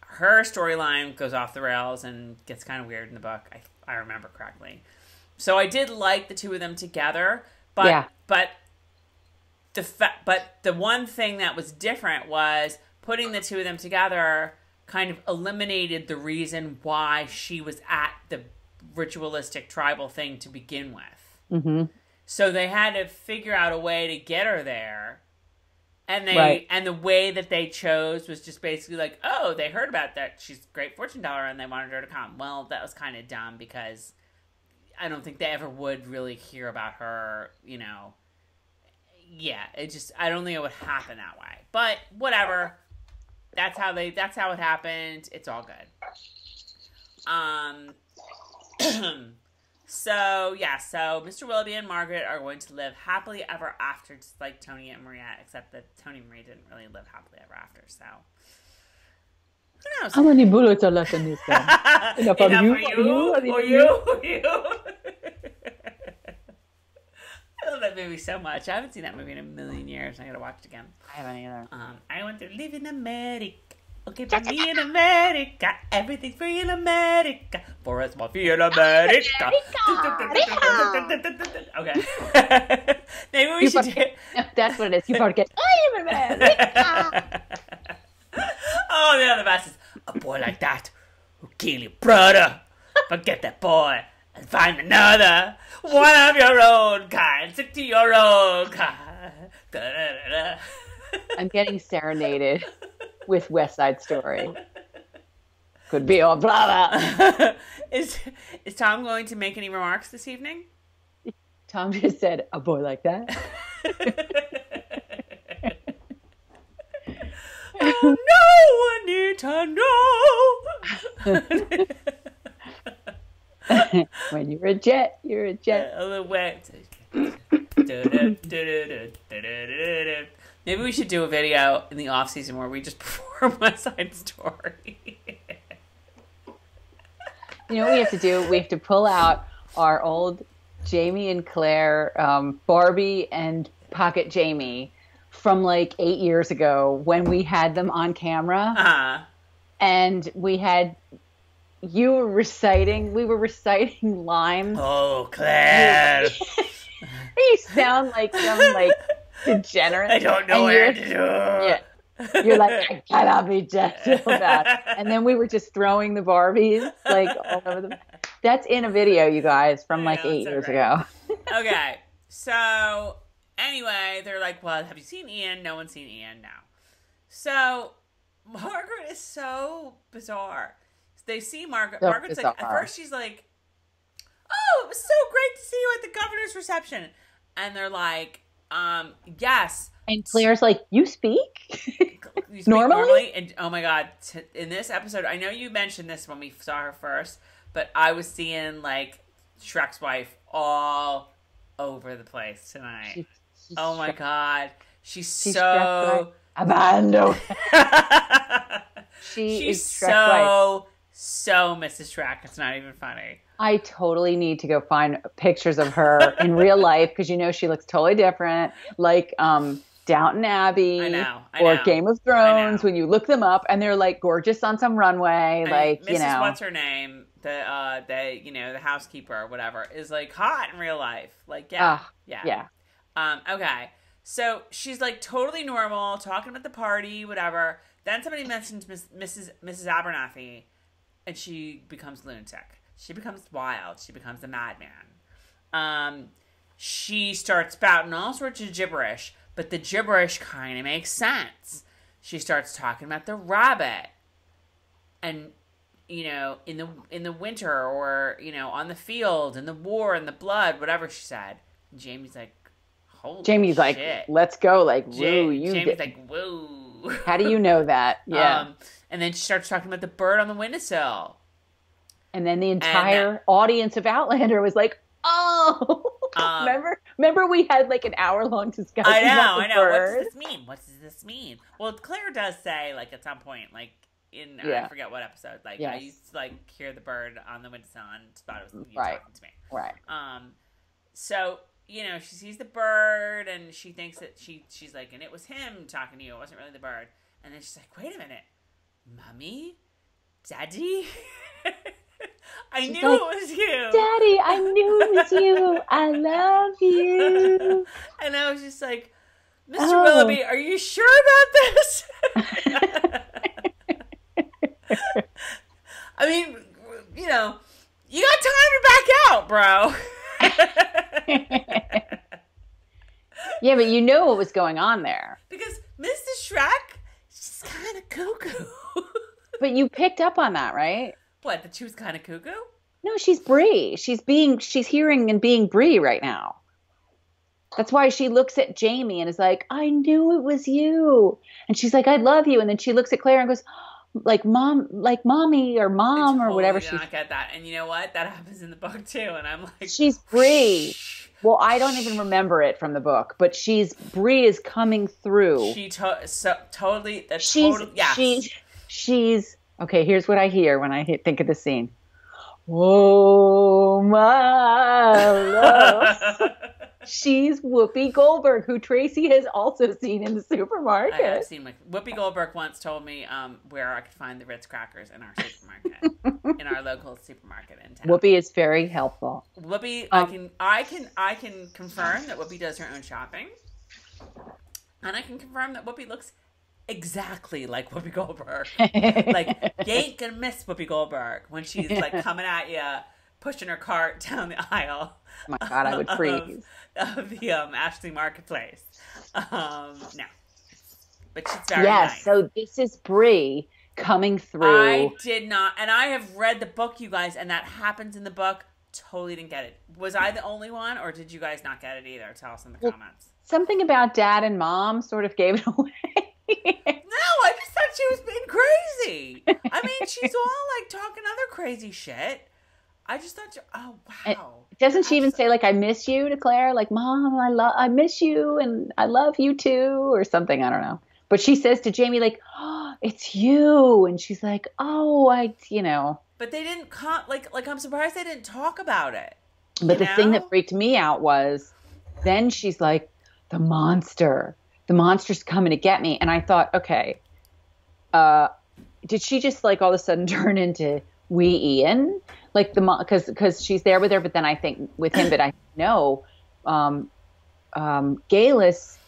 Her storyline goes off the rails and gets kind of weird in the book. I, I remember correctly. So I did like the two of them together, but Yeah. but fa- but the one thing that was different was putting the two of them together kind of eliminated the reason why she was at the ritualistic tribal thing to begin with. hmm So they had to figure out a way to get her there. And they Right. and the way that they chose was just basically like, oh, they heard about that she's a great fortune teller and they wanted her to come. Well, that was kind of dumb because I don't think they ever would really hear about her, you know. Yeah, it just I don't think it would happen that way. But whatever. That's how they that's how it happened. It's all good. Um So yeah, so Mr. Willoughby and Margaret are going to live happily ever after, just like Tony and Maria, except that Tony and Maria didn't really live happily ever after. So Who knows? How many bullets are left in this gun? Enough for you, you, you, for you. you, for you. I love that movie so much. I haven't seen that movie in a million years. I gotta watch it again. I haven't either. Um, I want to live in America. Okay, for me in America, everything's free in America. For us, more free in America. okay. Maybe we You should do forget- That's what it is. You forget. I am America. oh, the other best is a boy like that who kill your brother. Forget that boy and find another. One of your own kind. Stick to your own kind. Da-da-da-da. I'm getting serenaded with West Side Story. Could be your blah. is is Tom going to make any remarks this evening? Tom just said, "A boy like that." oh, no one need to know. when you're a jet, you're a jet. Maybe we should do a video in the off season where we just perform West Side Story. You know what we have to do? We have to pull out our old Jamie and Claire, um, Barbie and Pocket Jamie from like eight years ago when we had them on camera uh, and we had you were reciting, we were reciting lines. oh, Claire, You sound like some like degenerate. I don't know where you're- to do. Yeah. You're like, I cannot be gentle about. And then we were just throwing the Barbies like all over the. That's in a video, you guys, from like know, eight years ago. okay, so anyway, they're like, "Well, have you seen Ian? No one's seen Ian now." So Margaret is so bizarre. They see Margaret. So Margaret's like, at first she's like, "Oh, it was so great to see you at the governor's reception," and they're like, "Um, yes." And Claire's like, "You speak." You speak Normally? and oh my god, t- in this episode, I know you mentioned this when we saw her first, but I was seeing like Shrek's wife all over the place tonight. She- she's oh my struck- god, she's, she's so Abando. She she's is Shrek's wife. so so Mrs. Shrek. It's not even funny. I totally need to go find pictures of her in real life because you know she looks totally different, like um, Downton Abbey I know, I or know, Game of Thrones. When you look them up, and they're like gorgeous on some runway, And like Mrs. you know. what's her name? The uh, the you know the housekeeper or whatever is like hot in real life. Like yeah, Ah, yeah, yeah, Um, okay. So she's like totally normal, talking about the party, whatever. Then somebody mentions Miss, Mrs. Mrs. Abernathy, and she becomes lunatic. She becomes wild. She becomes a madman. Um, she starts spouting all sorts of gibberish, but the gibberish kind of makes sense. She starts talking about the rabbit, and you know, in the in the winter, or you know, on the field, and the war, and the blood, whatever she said. Jamie's like, holy Jamie's like, let's go, like Ja- woo, you. Jamie's like, whoa. How do you know that? Yeah. Um, and then she starts talking about the bird on the windowsill. and then the entire that- audience of Outlander was like, oh. Um, remember, remember we had like an hour long discussion. I know, about the I know. What does this mean? What does this mean? Well, Claire does say, like, at some point, like, in, I forget what episode, like, I used to, like, hear the bird on the windowsill and thought it was you Right. talking to me. Right. Um, so you know, she sees the bird and she thinks that she she's like, and it was him talking to you. It wasn't really the bird. And then she's like, wait a minute, mommy, daddy. I She's knew like, it was you. Daddy, I knew it was you. I love you. And I was just like, Mr. Oh. Willoughby, are you sure about this? I mean, you know, you got time to back out, bro. yeah, but you know what was going on there. because Mrs. Shrek, she's kind of cuckoo. But you picked up on that, right? what? That she was kind of cuckoo? No, she's Bree. She's being she's hearing and being Bree right now. That's why she looks at Jamie and is like, "I knew it was you." And she's like, "I love you." And then she looks at Claire and goes, "Like mom, like mommy or mom I or whatever." totally She's not get that. And you know what? That happens in the book too. And I'm like, she's Bree. Well, I don't even remember it from the book, but she's bree is coming through. She to- so, totally, that's she's totally, she's she's Okay, here's what I hear when I think of the scene. oh my love. She's Whoopi Goldberg, who Tracy has also seen in the supermarket. I've seen like Whoopi Goldberg once told me um, where I could find the Ritz crackers in our supermarket, in our local supermarket in town. Whoopi is very helpful. Whoopi, I Um, can, I can, I can confirm that Whoopi does her own shopping, and I can confirm that Whoopi looks exactly like Whoopi Goldberg. like you ain't gonna miss Whoopi Goldberg when she's like coming at you, pushing her cart down the aisle. Oh my God, I would of- freeze. Of, the um, Ashley Marketplace. Um, no, but she's very yes, nice. so this is Bree coming through. I did not, and I have read the book, you guys, and that happens in the book. Totally didn't get it. Was I the only one, or did you guys not get it either? Tell us in the Well- comments. Something about dad and mom sort of gave it away. No, I just thought she was being crazy. I mean, she's all like talking other crazy shit. I just thought, you, oh And- wow. Doesn't she even say like "I miss you" to Claire? Like, "Mom, I love, I miss you, and I love you too," or something. I don't know. But she says to Jamie like, oh, "It's you," and she's like, "Oh, I, you know." But they didn't con- like like I'm surprised they didn't talk about it. But the thing that freaked me out was then she's like, the monster. The monster's coming to get me. And I thought, okay, uh, did she just like all of a sudden turn into wee Ian? Like the because because she's there with her, but then I think with him, but I know, um, um, Geillis.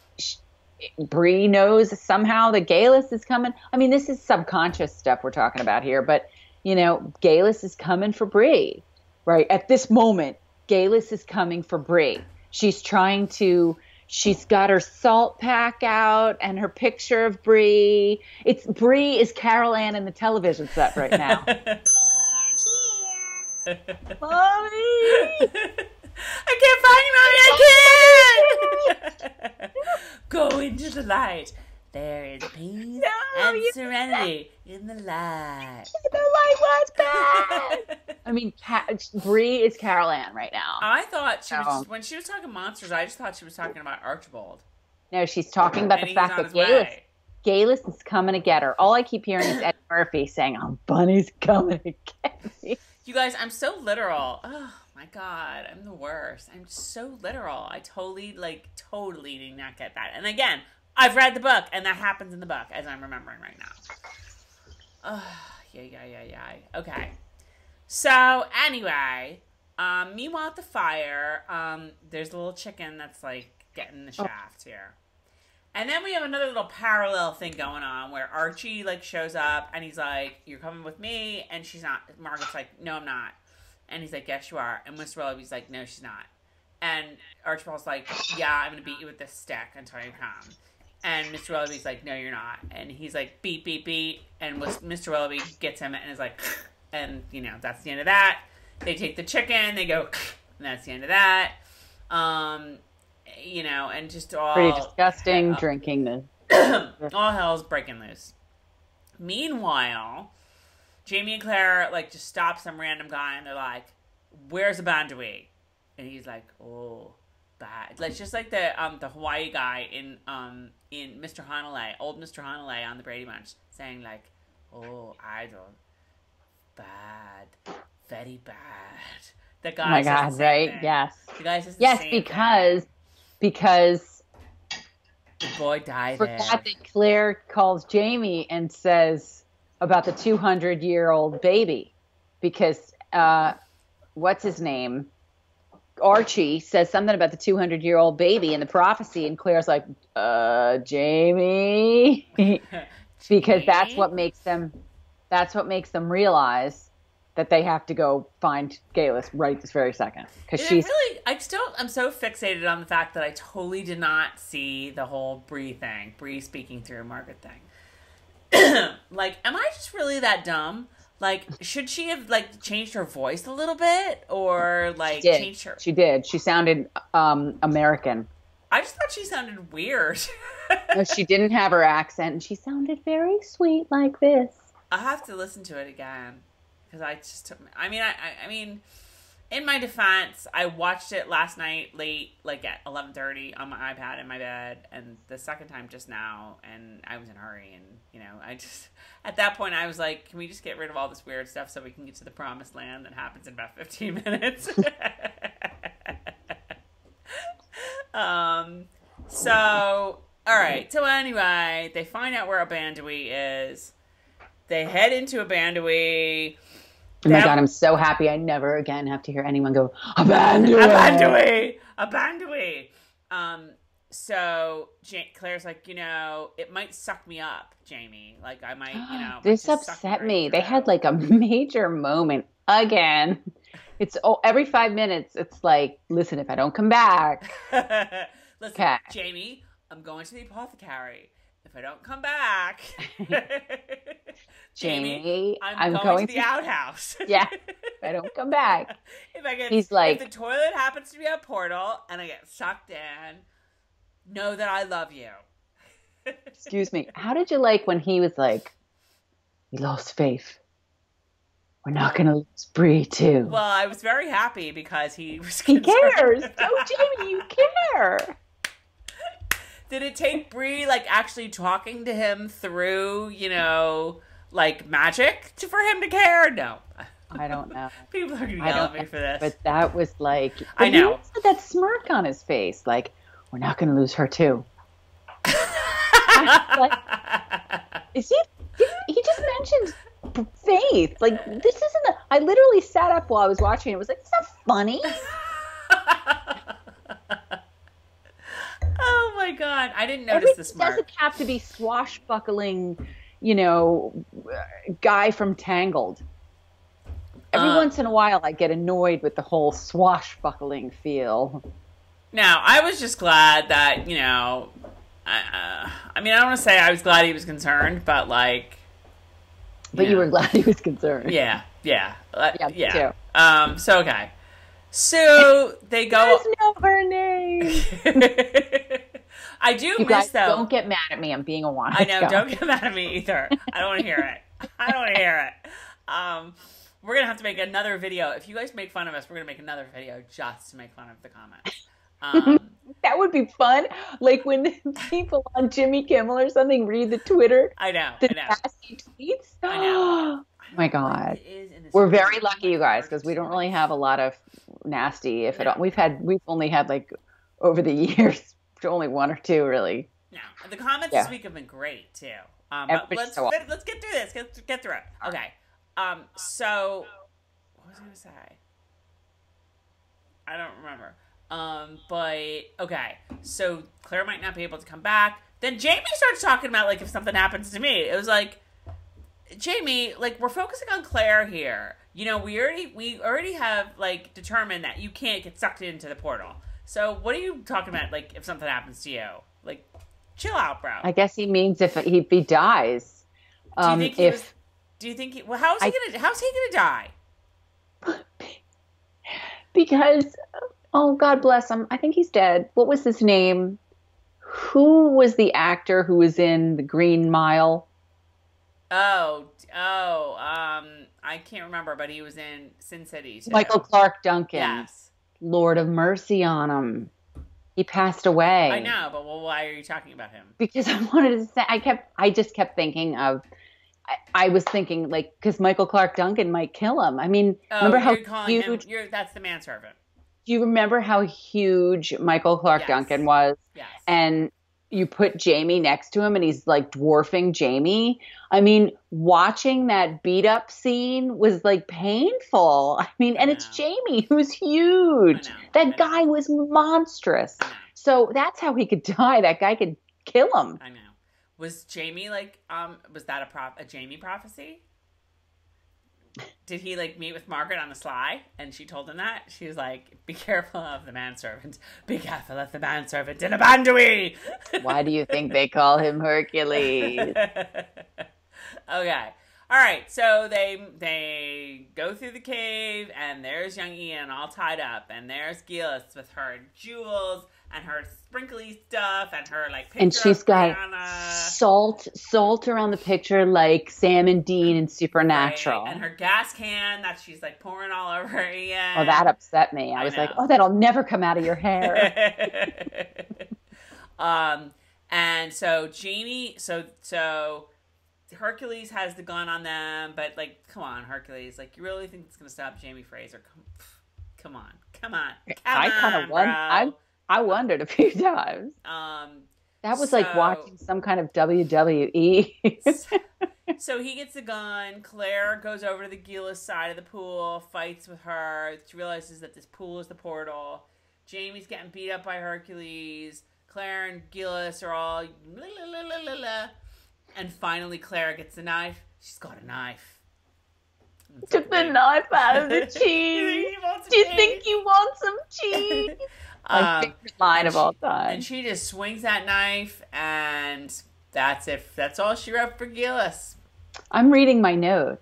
Bree knows somehow that Geillis is coming. I mean, this is subconscious stuff we're talking about here, but you know, Geillis is coming for Bree, right? At this moment, Geillis is coming for Bree. She's trying to. She's got her salt pack out and her picture of Bree. It's Bree is Carol Anne in the television set right now. Mommy, I can't find mommy. I can't. Go into the light. There is peace No, and serenity in the light. the light was bad. I mean, Ca- Bree is Carol Anne right now. I thought she was Oh. when she was talking monsters. I just thought she was talking about Archibald. No, she's talking about and the fact that his Geillis. Geillis is coming to get her. All I keep hearing is Ed Murphy saying, "Oh, Bunny's coming to get me." You guys, I'm so literal. Oh my god, I'm the worst. I'm so literal. I totally, like, totally did not get that. And again, I've read the book, and that happens in the book, as I'm remembering right now. Oh, yeah, yeah, yeah, yeah. Okay. So anyway, um, meanwhile at the fire, um, there's a little chicken that's like getting the shaft here. And then we have another little parallel thing going on where Archie like shows up and he's like, "You're coming with me," and she's not. Margaret's like, "No, I'm not," and he's like, "Yes, you are." And Mr. Willoughby's like, "No, she's not." And Archibald's like, "Yeah, I'm gonna beat you with this stick until you come." And Mr. Willoughby's like, "No, you're not." And he's like, "Beep, beep, beep." and Mr. Willoughby gets him and is like, and you know that's the end of that. They take the chicken, they go, and that's the end of that. Um, you know, and just all Pretty disgusting. uh, drinking the. all hell's breaking loose. Meanwhile, Jamie and Claire like just stop some random guy and they're like, "Where's the Abandawe?" And he's like, "Oh, bad." Like just like the um the Hawaii guy in um in Mr. Hanalei, old Mr. Hanalei on the Brady Bunch, saying like, "Oh, idol, bad, very bad." The guy. Oh my God! Right? thing. Yes. The guy says the Yes, same thing. Because the boy died there. forgot that Claire calls Jamie and says about the 200 year old baby because uh, what's his name? Archie says something about the 200 year old baby in the prophecy, and Claire's like, uh, Jamie. because that's what makes them that's what makes them realize that they have to go find Geillis right this very second because she's I really, I still, I'm so fixated on the fact that I totally did not see the whole Bree thing, Bree speaking through Margaret thing. like, am I just really that dumb? Like, should she have like changed her voice a little bit, or like changed her? She did. She sounded um, American. I just thought she sounded weird. No, she didn't have her accent, and she sounded very sweet like this. I have to listen to it again because I just took. I mean, I, I, mean, in my defense, I watched it last night late, like at eleven thirty on my iPad in my bed, and the second time just now, and I was in a hurry, and you know, I just at that point I was like, can we just get rid of all this weird stuff so we can get to the promised land that happens in about fifteen minutes? um, so all right, so anyway, they find out where Abandawe is. They head into Abandawe. Oh my god, I'm so happy. I never again have to hear anyone go abandon. Abandawe, Abandawe. Um, so Claire's like, you know, it might suck me up, Jamie. Like I might, you know, this upset right me. They had like a major moment again. It's oh, every five minutes. It's like, listen, if I don't come back, Listen, Okay. Jamie, I'm going to the apothecary. If I don't come back, Jamie, I'm, I'm going, going to the to- outhouse. Yeah. if I don't come back, if I get, He's like- if the toilet happens to be a portal and I get sucked in, know that I love you. excuse me. How did you like when he was like, "We lost faith. We're not gonna lose Bree too." Well, I was very happy because he was. he concerned. cares. Oh, Jamie, you care. Did it take Bree like actually talking to him through, you know, like magic to, for him to care? No. I don't know. People are gonna yell at me know, for this. But that was like, I know. had that smirk on his face, like, we're not going to lose her too. Is he? He just mentioned faith. Like this isn't. A, I literally sat up while I was watching. it. It was like it's not funny. oh my god, I didn't notice Everything this mark. doesn't have to be swashbuckling. You know, guy from Tangled. Every Uh, once in a while, I get annoyed with the whole swashbuckling feel. Now, I was just glad that you know. I, uh, I mean, I don't want to say I was glad he was concerned, but like, But you were glad he was concerned. yeah, yeah, uh, Yeah, yeah. too. Um. So okay. So they go. Guys know her name. I do You miss guys though. don't get mad at me. I'm being a wise I know. Don't get mad at me either. I don't want to hear it. I don't want to hear it. Um, we're gonna have to make another video. If you guys make fun of us, we're gonna make another video just to make fun of the comments. Um, That would be fun. Like when people on Jimmy Kimmel or something read the Twitter, I know. the I know. nasty tweets. I know. Oh my god. It is in this We're very lucky, you guys, because we don't really have a lot of nasty. If at all, we've had, we've only had like over the years, only one or two really. No, the comments Yeah. this week have been great too. Um, let's so fit, let's get through this. Get get through it. Okay. Um. So, what was I gonna say? I don't remember. Um. But okay. So Claire might not be able to come back. Then Jamie starts talking about like if something happens to me. It was like, Jamie, like we're focusing on Claire here. You know, we already we already have like determined that you can't get sucked into the portal. So what are you talking about? Like if something happens to you, like chill out, bro. I guess he means if he, if he dies. do you Um, think he if was? Do you think he? Well, how's he I- gonna? How's he gonna die? because oh god bless him i think he's dead what was his name who was the actor who was in the green mile Oh, oh, um, I can't remember, but he was in Sin City. Too. michael clarke duncan Yes, lord of mercy on him he passed away I know, but well, why are you talking about him? because i wanted to say i kept i just kept thinking of i, I was thinking like because michael clarke duncan might kill him i mean Oh, remember how him? huge You're that's the manservant. do you remember how huge michael clarke Yes. duncan was Yes. and you put Jamie next to him and he's like dwarfing Jamie. I mean, watching that beat up scene was like painful. I mean, and it's Jamie who's huge. That guy was monstrous. So that's how he could die. That guy could kill him. I know. Was Jamie like? Um, was that a prof? A Jamie prophecy? Did he like meet with Margaret on the sly, and she told him that she was like, "Be careful of the manservant. Be careful of the manservant in Abandawe." Why do you think they call him Hercules? okay. All right. So they they go through the cave, and there's young Ian all tied up, and there's Geillis with her jewels and her sprinkly stuff and her like and she's got salt salt around the picture like Sam and Dean in right, Supernatural. and her gas can that she's like pouring all over her Ian. Oh, that upset me. I I was like, oh, that'll never come out of your hair. um, and so Jamie, so so Hercules has the gun on them, but like, come on, Hercules, like, you really think it's gonna stop Jamie Fraser? Come, come on, come on, come I kind of won. bro. I I wondered a few times. um, That was like watching some kind of. WWE. so he gets the gun. Claire goes over to the Geillis side of the pool, fights with her. She realizes that this pool is the portal. Jamie's getting beat up by Hercules. Claire and Geillis are all la, la, la, la, la, la. and finally Claire gets the knife. She's got a knife. It's Took the knife out of the cheese. Do you think you want some cheese? Um, favorite line of all time. and she just swings that knife, and that's it. That's all she wrote for Geillis. I'm reading my notes.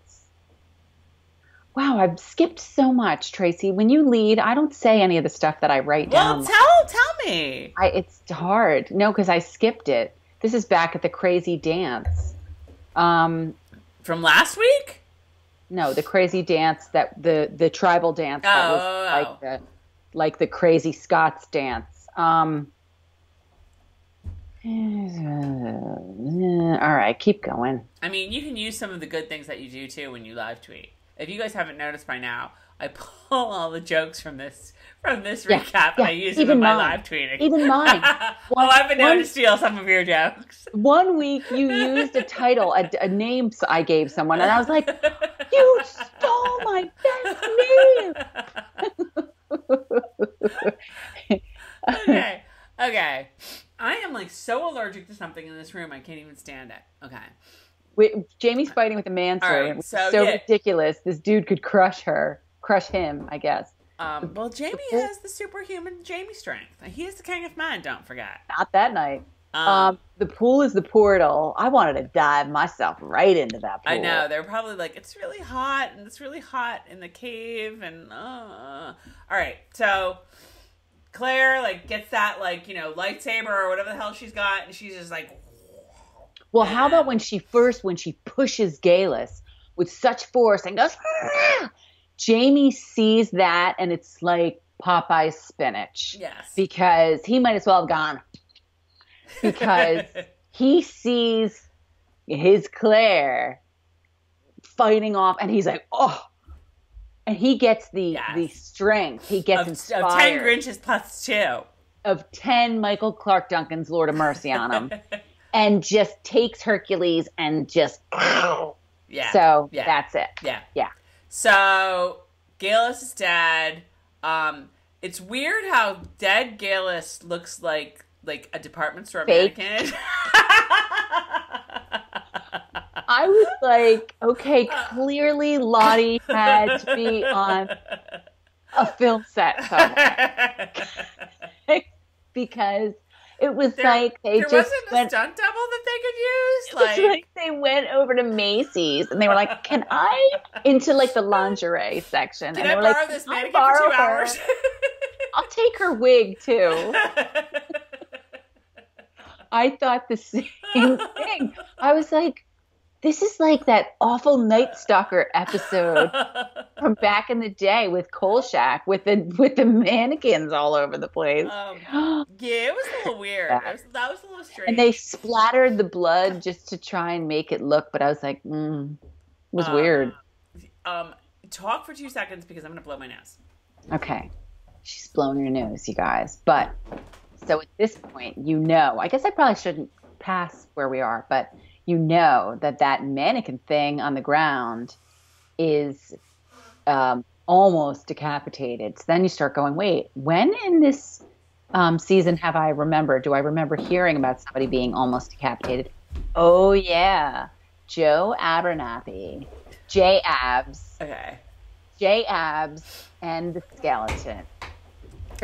Wow, I've skipped so much, Tracy. When you lead, I don't say any of the stuff that I write Well, down. Well, tell tell me. I, it's hard. No, because I skipped it. This is back at the crazy dance. Um, From last week? no, the crazy dance that the the tribal dance that Oh, was oh, oh. like the like the crazy Scots dance. Um, all right, keep going. I mean, you can use some of the good things that you do too when you live tweet. If you guys haven't noticed by now, I pull all the jokes from this from this Yeah, recap. yeah, I use them even in my mine. live tweeting. Even mine. oh, One- I've been known to steal some of your jokes. One week you used a title, a, a name I gave someone, and I was like, "You stole my best name." okay. Okay. I am like so allergic to something in this room I can't even stand it. Okay. Wait, Jamie's fighting with a manservant. right, so, so yeah. ridiculous. This dude could crush her, crush him, I guess. Um, well, Jamie has the superhuman Jamie strength. He is the king of men. Don't forget. Not that night. Um, Um, the pool is the portal. I wanted to dive myself right into that pool. I know they're probably like it's really hot and it's really hot in the cave and uh. all right. So Claire like gets that like you know lightsaber or whatever the hell she's got and she's just like Well, how about when she first, when she pushes Geillis with such force and goes! Jamie sees that and it's like Popeye's spinach yes because he might as well have gone because he sees his Claire fighting off and he's like, oh, and he gets the Yes. the strength. He gets of, inspired of ten Grinches plus two. of 10 Michael Clarke Duncan's Lord of Mercy on him and just takes Hercules and just Yeah. so yeah. that's it. Yeah. Yeah. So Geillis is dead. Um, it's weird how dead Geillis looks like like a department store Fake. mannequin. I was like, okay, uh. clearly Lotte had to be on a film set somewhere because it was there, like they there just wasn't a went stunt double that they could use. Like, like they went over to Macy's and they were like, "Can I?" into like the lingerie section, can and I they were borrow like, this "Can I mannequin for two hours? I'll take her wig too." I thought the same thing. I was like, "This is like that awful Night Stalker episode from back in the day with Kolchak with the with the mannequins all over the place." Um, yeah, it was a little weird. It was, that was a little strange. and they splattered the blood just to try and make it look, but I was like, mm, it was Um, weird. Um, talk for two seconds because I'm gonna blow my nose. Okay. She's blowing her nose, you guys. But so at this point, you know, I guess I probably shouldn't pass where we are, but you know that that mannequin thing on the ground is um, almost decapitated. So then you start going, wait, when in this um, season have I remembered? Do I remember hearing about somebody being almost decapitated? Oh, yeah. Joe Abernathy, J Abs. Okay. J Abs and the skeleton.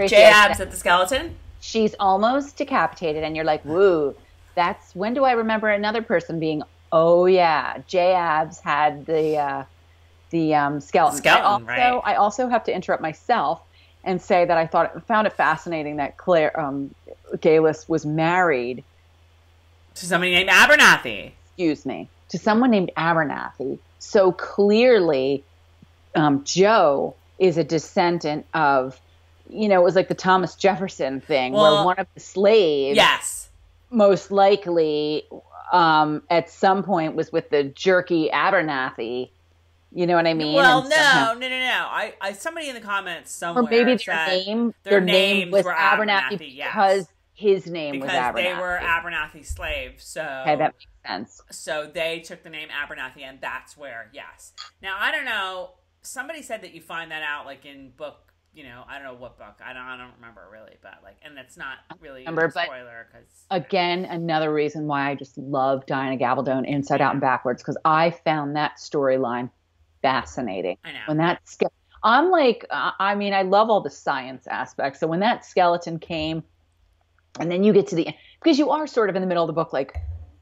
J abs at the skeleton. She's almost decapitated, and you're like, woo. That's when do I remember another person being? Oh yeah, J Abs had the uh, the um, skeleton. Skeleton, I also, right. I also have to interrupt myself and say that I thought found it fascinating that Claire um, was married. To somebody named Abernathy. Excuse me, to someone named Abernathy. So clearly, um, Joe is a descendant of, you know, it was like the Thomas Jefferson thing, Well, where one of the slaves, Yes. most likely, um, at some point was with the jerky Abernathy. You know what I mean? Well, And no, somehow- no, no, no. I, I somebody in the comments somewhere or maybe their name, their their, name names was were Abernathy, Abernathy, yes. because his name because was Abernathy. they were Abernathy slaves. So okay, that makes sense. so they took the name Abernathy, and that's where yes. Now I don't know. Somebody said that you find that out like in book. You know, I don't know what book. I don't. I don't remember really, but like, and it's not really remember, a spoiler because Again, another reason why I just love Diana Gabaldon inside out and backwards because I found that storyline fascinating. I know when that I'm like, I mean, I love all the science aspects. So when that skeleton came, and then you get to the end, because you are sort of in the middle of the book, like,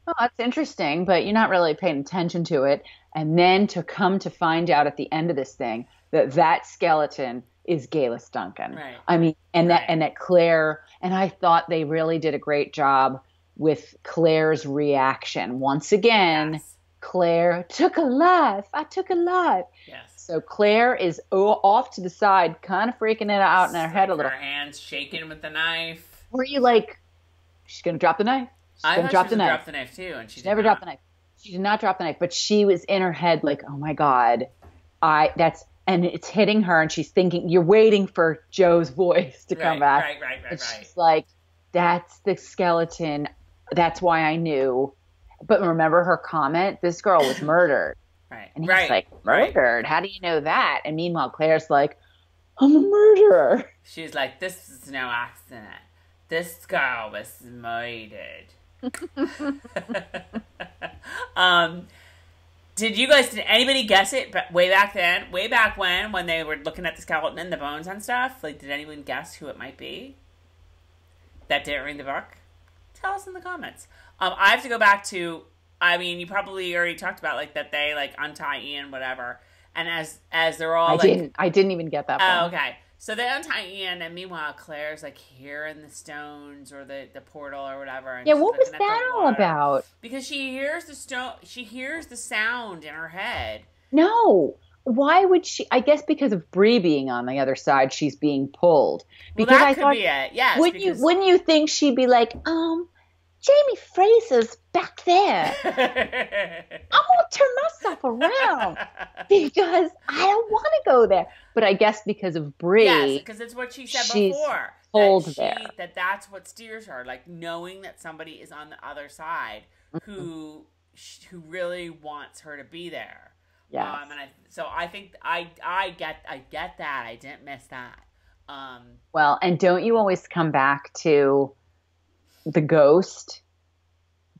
oh, that's interesting, but you're not really paying attention to it. And then to come to find out at the end of this thing that that skeleton is Geillis Duncan. Right. I mean, and that and that Claire and I thought they really did a great job with Claire's reaction. Once again, yes, Claire took a life. I took a life. yes. So Claire is off to the side, kind of freaking it out in her head a little. Her hands shaking with the knife. Were you like, she's gonna drop the knife? She's I gonna drop she the knife. drop the knife too, and she, She never not. dropped the knife. She did not drop the knife, but she was in her head like, oh my god, I that's and it's hitting her, and she's thinking, you're waiting for Joe's voice to come Right, back. right, right, right, And right. she's like, that's the skeleton. That's why I knew. But remember her comment? This girl was murdered. Right, And he's right, like, right. murdered? How do you know that? And meanwhile, Claire's like, I'm a murderer. She's like, this is no accident. This girl was murdered. um, did you guys? Did anybody guess it? But way back then, way back when, when they were looking at the skeleton and the bones and stuff, like, did anyone guess who it might be? That didn't ring the book. Tell us in the comments. Um, I have to go back to. I mean, you probably already talked about like that they like untie Ian, whatever. And as as they're all I like didn't. I didn't even get that. Oh, far. okay. So they untie Ian, and meanwhile, Claire's like hearing the stones or the, the portal or whatever. And Yeah, what was looking at the that all about? Because she hears the stone, she hears the sound in her head. No. Why would she? I guess because of Bree being on the other side, she's being pulled. Well, Because that I could thought, be it. Yes. wouldn't because... you? Wouldn't you think she'd be like, um, Jamie Fraser's back there. I'm gonna turn myself around because I don't want to go there. But I guess because of Bree, Yes, because it's what she said she's before. that she, there. That that's what steers her, like knowing that somebody is on the other side Mm-hmm. who who really wants her to be there. Yeah, Um, and I so I think I I get I get that. I didn't miss that. Um, Well, and don't you always come back to the ghost?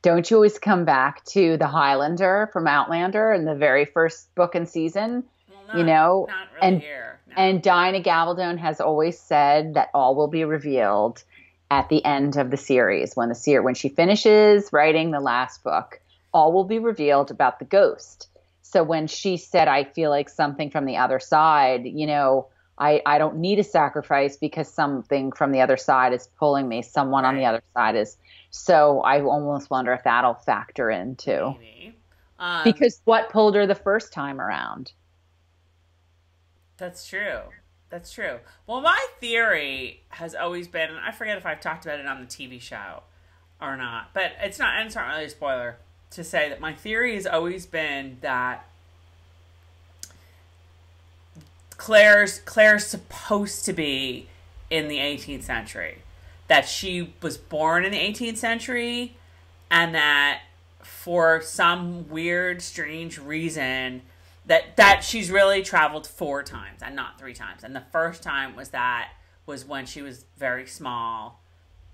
Don't you always come back to the Highlander from Outlander in the very first book and season? well, not, You know, not really and- here. No. And Diana Gabaldon has always said that all will be revealed at the end of the series when the ser- when she finishes writing the last book. All will be revealed about the ghost. So when she said, "I feel like something from the other side," you know, I I don't need a sacrifice because something from the other side is pulling me. Someone on the other side is. So I almost wonder if that'll factor in too. Maybe. Um, Because what pulled her the first time around? That's true. That's true. Well, my theory has always been, and I forget if I've talked about it on the TV show or not, but it's not, and it's not really a spoiler to say that my theory has always been that Claire's Claire's supposed to be in the 18th century, that she was born in the 18th century, and that for some weird, strange reason that that she's really traveled four times and not three times. And the first time was that was when she was very small,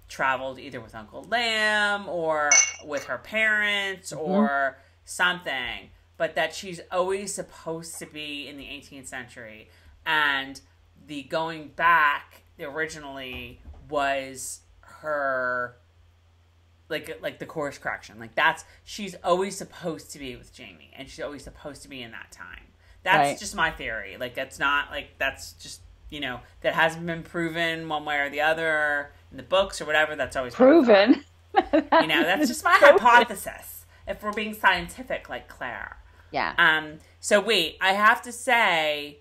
traveled either with Uncle Lamb or with her parents mm-hmm. or something. But that she's always supposed to be in the 18th century, and the going back originally was her like like the course correction. Like that's she's always supposed to be with Jamie, and she's always supposed to be in that time. That's Right. just my theory. Like that's not like that's just you know that hasn't been proven one way or the other in the books or whatever. That's always proven. you know, that's just my hypothesis. If we're being scientific, like Claire. Yeah. Um. So wait, I have to say,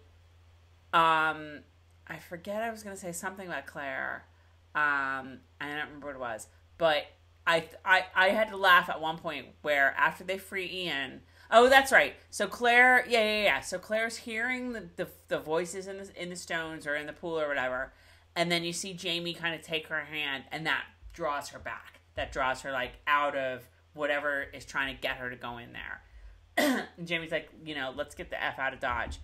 um, I forget I was going to say something about Claire. Um, I don't remember what it was, but I, I, I had to laugh at one point where after they free Ian. Oh, that's right. So Claire, yeah, yeah, yeah. So Claire's hearing the, the, the voices in the in the stones or in the pool or whatever, and then you see Jamie kind of take her hand, and that draws her back. That draws her like out of whatever is trying to get her to go in there. and Jamie's like, you know, let's get the f out of Dodge.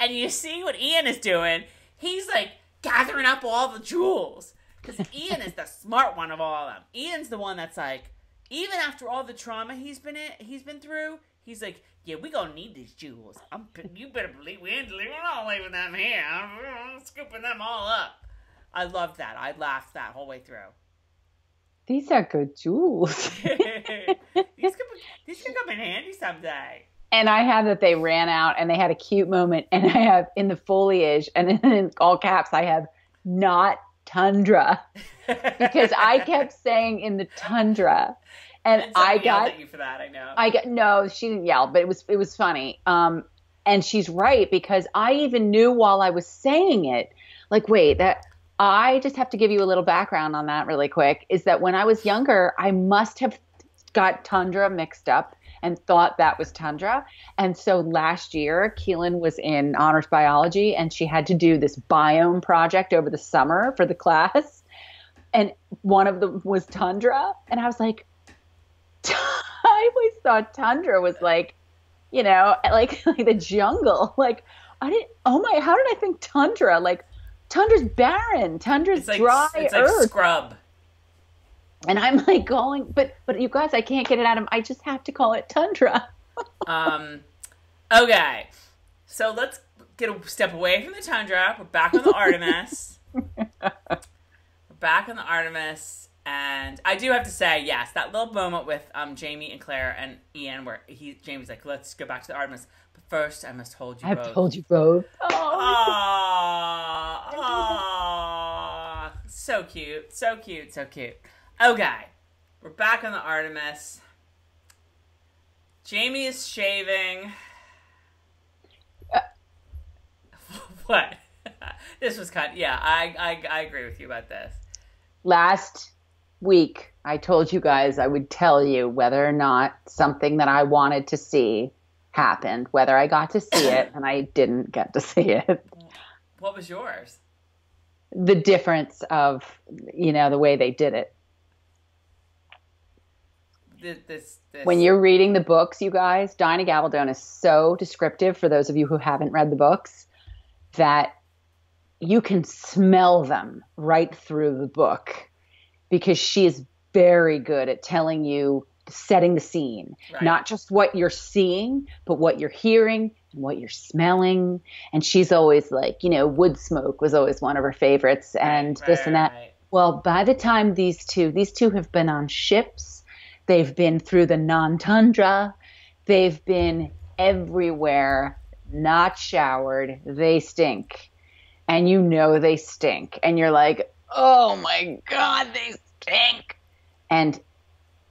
And you see what Ian is doing. He's like gathering up all the jewels because Ian is the smart one of all of them. Ian's the one that's like, even after all the trauma he's been in, he's been through, he's like, yeah, we gonna need these jewels. I'm, you better believe we ain't leaving, we're not leaving them here. I'm scooping them all up. I loved that. I laughed that whole way through. These are good jewels. these could these could come in handy someday. And I have that they ran out and they had a cute moment. And I have in the foliage and in all caps, I have not tundra because I kept saying in the tundra. And, And I got at you for that. I know. I got no, she didn't yell, but it was it was funny. Um, and she's right because I even knew while I was saying it, like, wait, that I just have to give you a little background on that really quick. Is that when I was younger, I must have got tundra mixed up and thought that was tundra. And so last year, Keelan was in honors biology, and she had to do this biome project over the summer for the class, and one of them was tundra, and I was like. I always thought tundra was like, you know, like like the jungle. Like I didn't. Oh my! How did I think tundra? Like tundra's barren. Tundra's it's like dry it's like earth. scrub. and I'm like going, but but you guys, I can't get it out of. I just have to call it tundra. Um, okay, so let's get a step away from the tundra. We're back on the Artemis. We're back on the Artemis, and I do have to say, yes, that little moment with um Jamie and Claire and Ian, where he Jamie's like, "Let's go back to the Artemis." But first, I must hold you I've both. told you both. Oh, Aww, aww. So cute, so cute, so cute. Okay, we're back on the Artemis. Jamie is shaving. Uh. what? this was cut. Yeah, I, I I agree with you about this. last week I told you guys I would tell you whether or not something that I wanted to see happened, whether I got to see it and I didn't get to see it. What was yours? The difference of, you know, the way they did it. This, this. When you're reading the books, you guys, Diana Gabaldon is so descriptive for those of you who haven't read the books that you can smell them right through the book because she is very good at telling you, setting the scene, Right. not just what you're seeing, but what you're hearing and what you're smelling. And she's always like, you know, wood smoke was always one of her favorites, and Right, this and that. right. Well, by the time these two, these two have been on ships, they've been through the non tundra, they've been everywhere, not showered, they stink. And you know they stink. And you're like, oh my God, they stink. And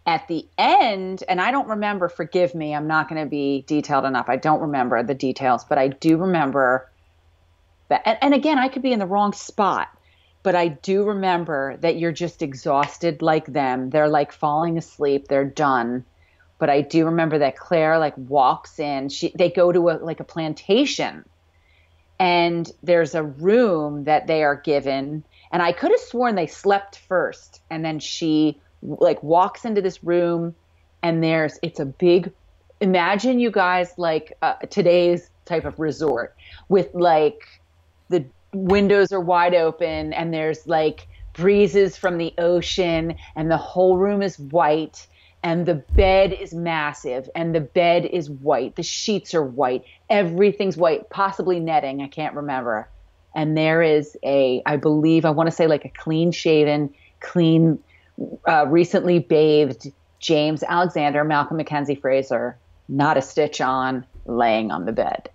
at the end, and I don't remember, forgive me, I'm not going to be detailed enough. I don't remember the details, but I do remember that. And, and again, I could be in the wrong spot but I do remember that you're just exhausted like them. They're like falling asleep. They're done. But I do remember that Claire like walks in. She they go to a like a plantation, and there's a room that they are given. And I could have sworn they slept first, and then she like walks into this room, and there's it's a big. Imagine you guys like uh, today's type of resort with like the windows are wide open and there's like breezes from the ocean and the whole room is white and the bed is massive and the bed is white the sheets are white everything's white possibly netting i can't remember and there is a i believe i want to say like a clean shaven clean uh, recently bathed james alexander malcolm mackenzie fraser not a stitch on laying on the bed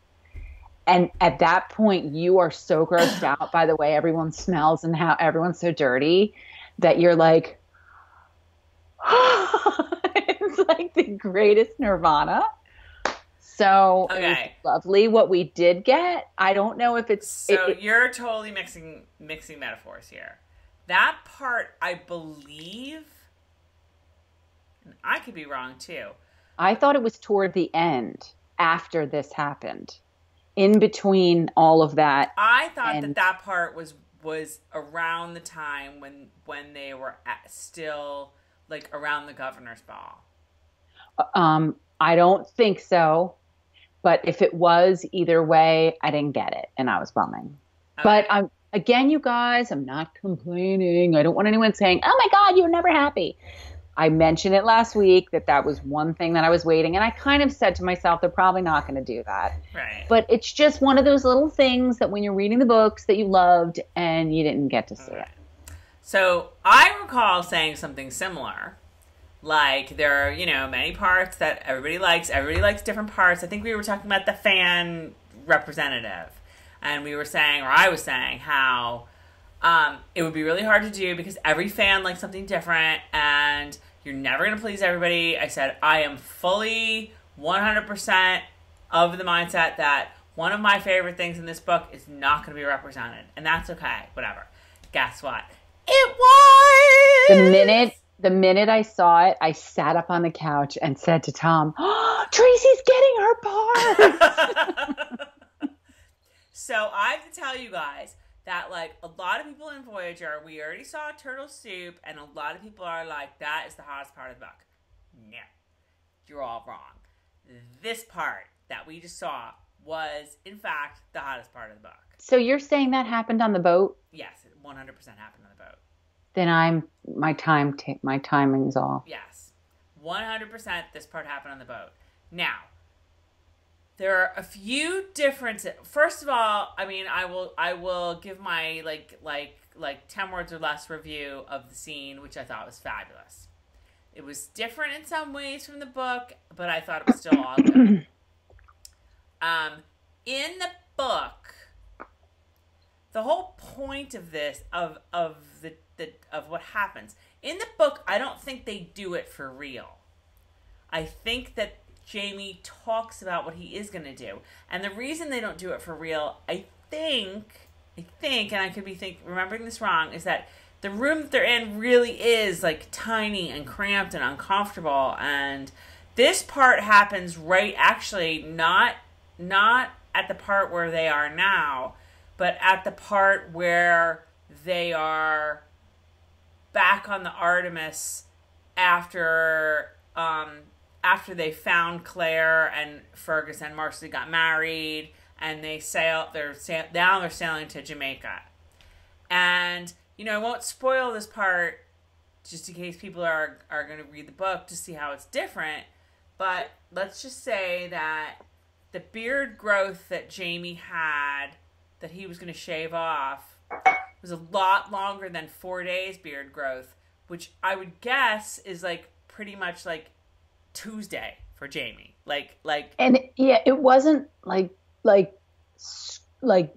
And at that point, you are so grossed out by the way everyone smells and how everyone's so dirty that you're like, it's like the greatest nirvana. So Okay. lovely what we did get. I don't know if it's So it- it- you're totally mixing mixing metaphors here. That part, I believe, and I could be wrong too. I thought it was toward the end after this happened. In between all of that. I thought that And- that part was was around the time when when they were still like around the governor's ball. Um, I don't think so. But if it was either way, I didn't get it and I was bumming. But I'm again, you guys, I'm not complaining. I don't want anyone saying, "Oh my God, you were never happy." I mentioned it last week that that was one thing that I was waiting, and I kind of said to myself, "They're probably not going to do that." right. But it's just one of those little things that when you're reading the books that you loved and you didn't get to see it. So I recall saying something similar. Like there are, you know, many parts that everybody likes. Everybody likes different parts. I think we were talking about the fan representative. And we were saying, or I was saying, how um, it would be really hard to do because every fan likes something different and you're never going to please everybody. I said, I am fully 100% of the mindset that one of my favorite things in this book is not going to be represented. And that's okay. Whatever. Guess what? It was! The minute the minute I saw it, I sat up on the couch and said to Tom, oh, "Tracy's getting her part." so I have to tell you guys that like a lot of people in Voyager, we already saw Turtle Soup, and a lot of people are like, that is the hottest part of the book. No. You're all wrong. This part that we just saw was, in fact, the hottest part of the book. so you're saying that happened on the boat? Yes, it 100% happened on the boat. Then I'm my time ta- my timing's off. Yes. 100% this part happened on the boat. Now, there are a few differences. First of all, I mean, I will I will give my like like like 10 words or less review of the scene, which I thought was fabulous. It was different in some ways from the book, but I thought it was still all good. Um, in the book, the whole point of this of of the, the of what happens in the book i don't think they do it for real i think that jamie talks about what he is going to do. And the reason they don't do it for real i think i think and i could be think remembering this wrong is that the room that they're in really is like tiny and cramped and uncomfortable. And this part happens right actually not not at the part where they are now but at the part where they are back on the Artemis after um, after they found Claire and Fergus and Marcy got married and they sail they're sail, now they're sailing to Jamaica. And you know, I won't spoil this part just in case people are are going to read the book to see how it's different, but let's just say that the beard growth that Jamie had that he was going to shave off was a lot longer than four days beard growth, which I would guess is like pretty much like Tuesday for Jamie. Like, like And yeah, it wasn't like like like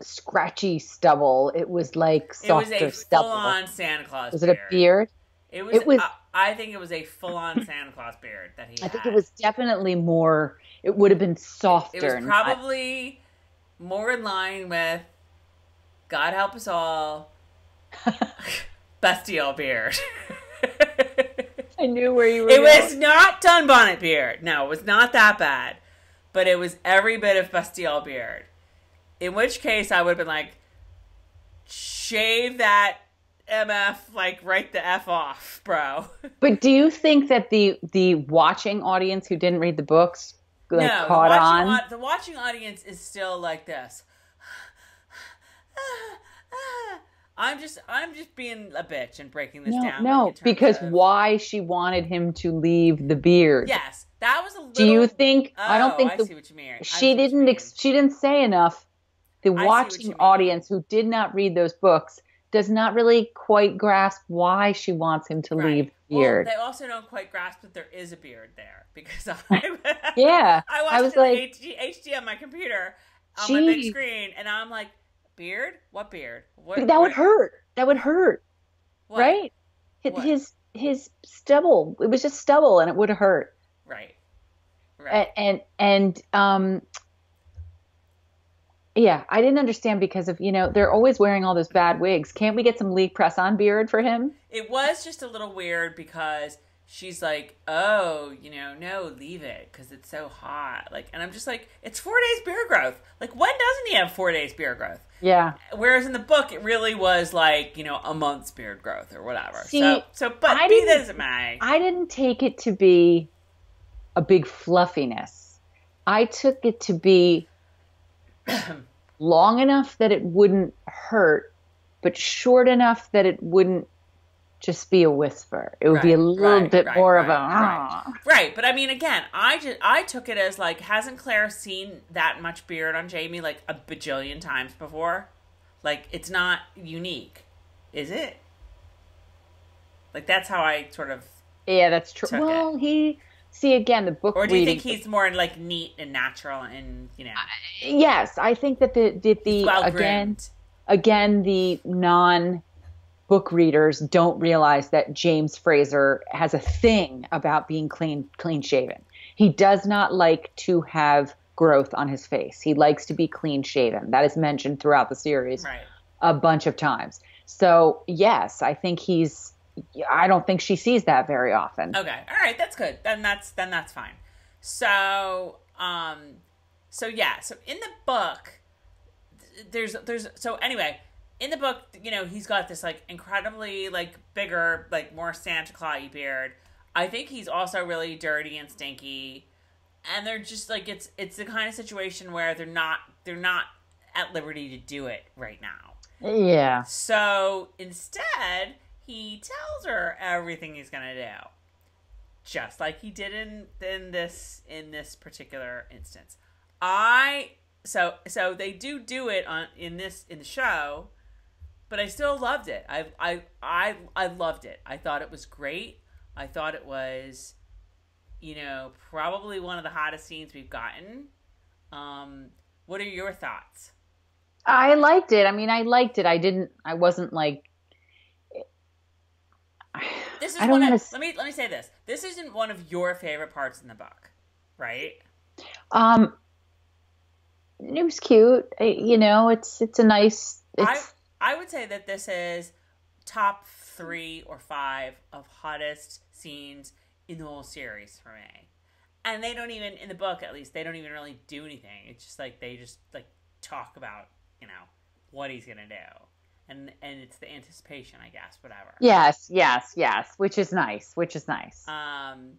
scratchy stubble. It was like it was softer a stubble. full on Santa Claus. Was it a beard? It was. It was- uh, I think it was a full on Santa Claus beard that he. I think it was definitely more. It would have been softer. It was not- probably more in line with God help us all. Bestial beard. I knew where you were. It going. was not Dunbonnet beard. No, it was not that bad. But it was every bit of Bastille beard. In which case, I would have been like, shave that MF, like, right the F off, bro. But do you think that the the watching audience who didn't read the books like no, caught the on? watching, au- the watching audience is still like this. I'm just, I'm just being a bitch and breaking this no, down. no, like, in terms because of- why she wanted him to leave the beard. Yes, that was a little. Do you think? I don't Oh, think I the, see what you mean. I she what you didn't. Ex- she didn't say enough. The watching audience who did not read those books does not really quite grasp why she wants him to Right. leave the Well, beard. they also don't quite grasp that there is a beard there because I, yeah, I watched I was it on like- HD, HD on my computer, on my big screen, and I'm like, beard? What beard? What that would hurt. That would hurt, what? right? What? His his stubble. It was just stubble, and it would hurt. Right. Right. and and, and um yeah i didn't understand because of you know they're always wearing all those bad wigs can't we get some league press on beard for him It was just a little weird because she's like, "Oh, you know, no, leave it because it's so hot." Like, and I'm just like, "It's four days beard growth. Like, when doesn't he have four days beard growth?" yeah Whereas in the book, it really was like, you know, a month's beard growth or whatever. See, so, so, but I be that as it may, i didn't take it to be a big fluffiness i took it to be long enough that it wouldn't hurt but short enough that it wouldn't just be a whisper it would be a little right, bit right, more of a right, right. "Ah." But I mean, again, I just I took it as like, hasn't Claire seen that much beard on Jamie like a bajillion times before? Like, it's not unique, is it? Like that's how I sort of. yeah that's true well he see again the book Or do you reading think he's more like neat and natural and you know Yes, I think that the the, the again again the non book readers don't realize that James Fraser has a thing about being clean clean shaven. He does not like to have growth on his face. He likes to be clean shaven. That is mentioned throughout the series Right. a bunch of times. So, yes, I think he's I don't think she sees that very often. Okay. All right. That's good. Then that's then that's fine. So um, so yeah. So in the book, there's there's so anyway in the book, you know, he's got this like incredibly like bigger like more Santa Claus beard. I think he's also really dirty and stinky, and they're just like it's it's the kind of situation where they're not they're not at liberty to do it right now. Yeah. So instead, he tells her everything he's gonna do, just like he did in in this in this particular instance. I so so they do do it on in this in the show, but I still loved it. I I I I loved it. I thought it was great. I thought it was, you know, probably one of the hottest scenes we've gotten. Um, what are your thoughts? I liked it. I mean, I liked it. I didn't I wasn't like This is I don't one of, let me let me say this. This isn't one of your favorite parts in the book, right? Um, it was cute. I- You know, it's it's a nice. It's I would say that this is top three or five of hottest scenes in the whole series for me. And they don't even in the book at least they don't even really do anything. It's just like they just like talk about you know what he's gonna do, and and it's the anticipation, I guess, whatever. yes, yes, yes, which is nice. Which is nice. Um,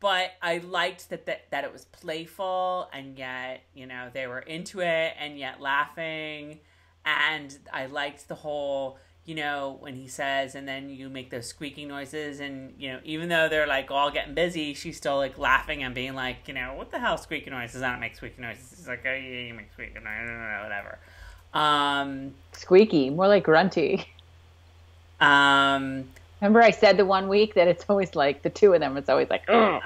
but I liked that, that that it was playful and yet you know they were into it and yet laughing, and I liked the whole you know when he says and then you make those squeaking noises and you know even though they're like all getting busy, she's still like laughing and being like you know what the hell squeaking noises? I don't make squeaking noises. It's like oh yeah you make squeaking noises whatever. Um, Squeaky, more like grunty. um, Remember, I said the one week that it's always like the two of them. It's always like, Ugh.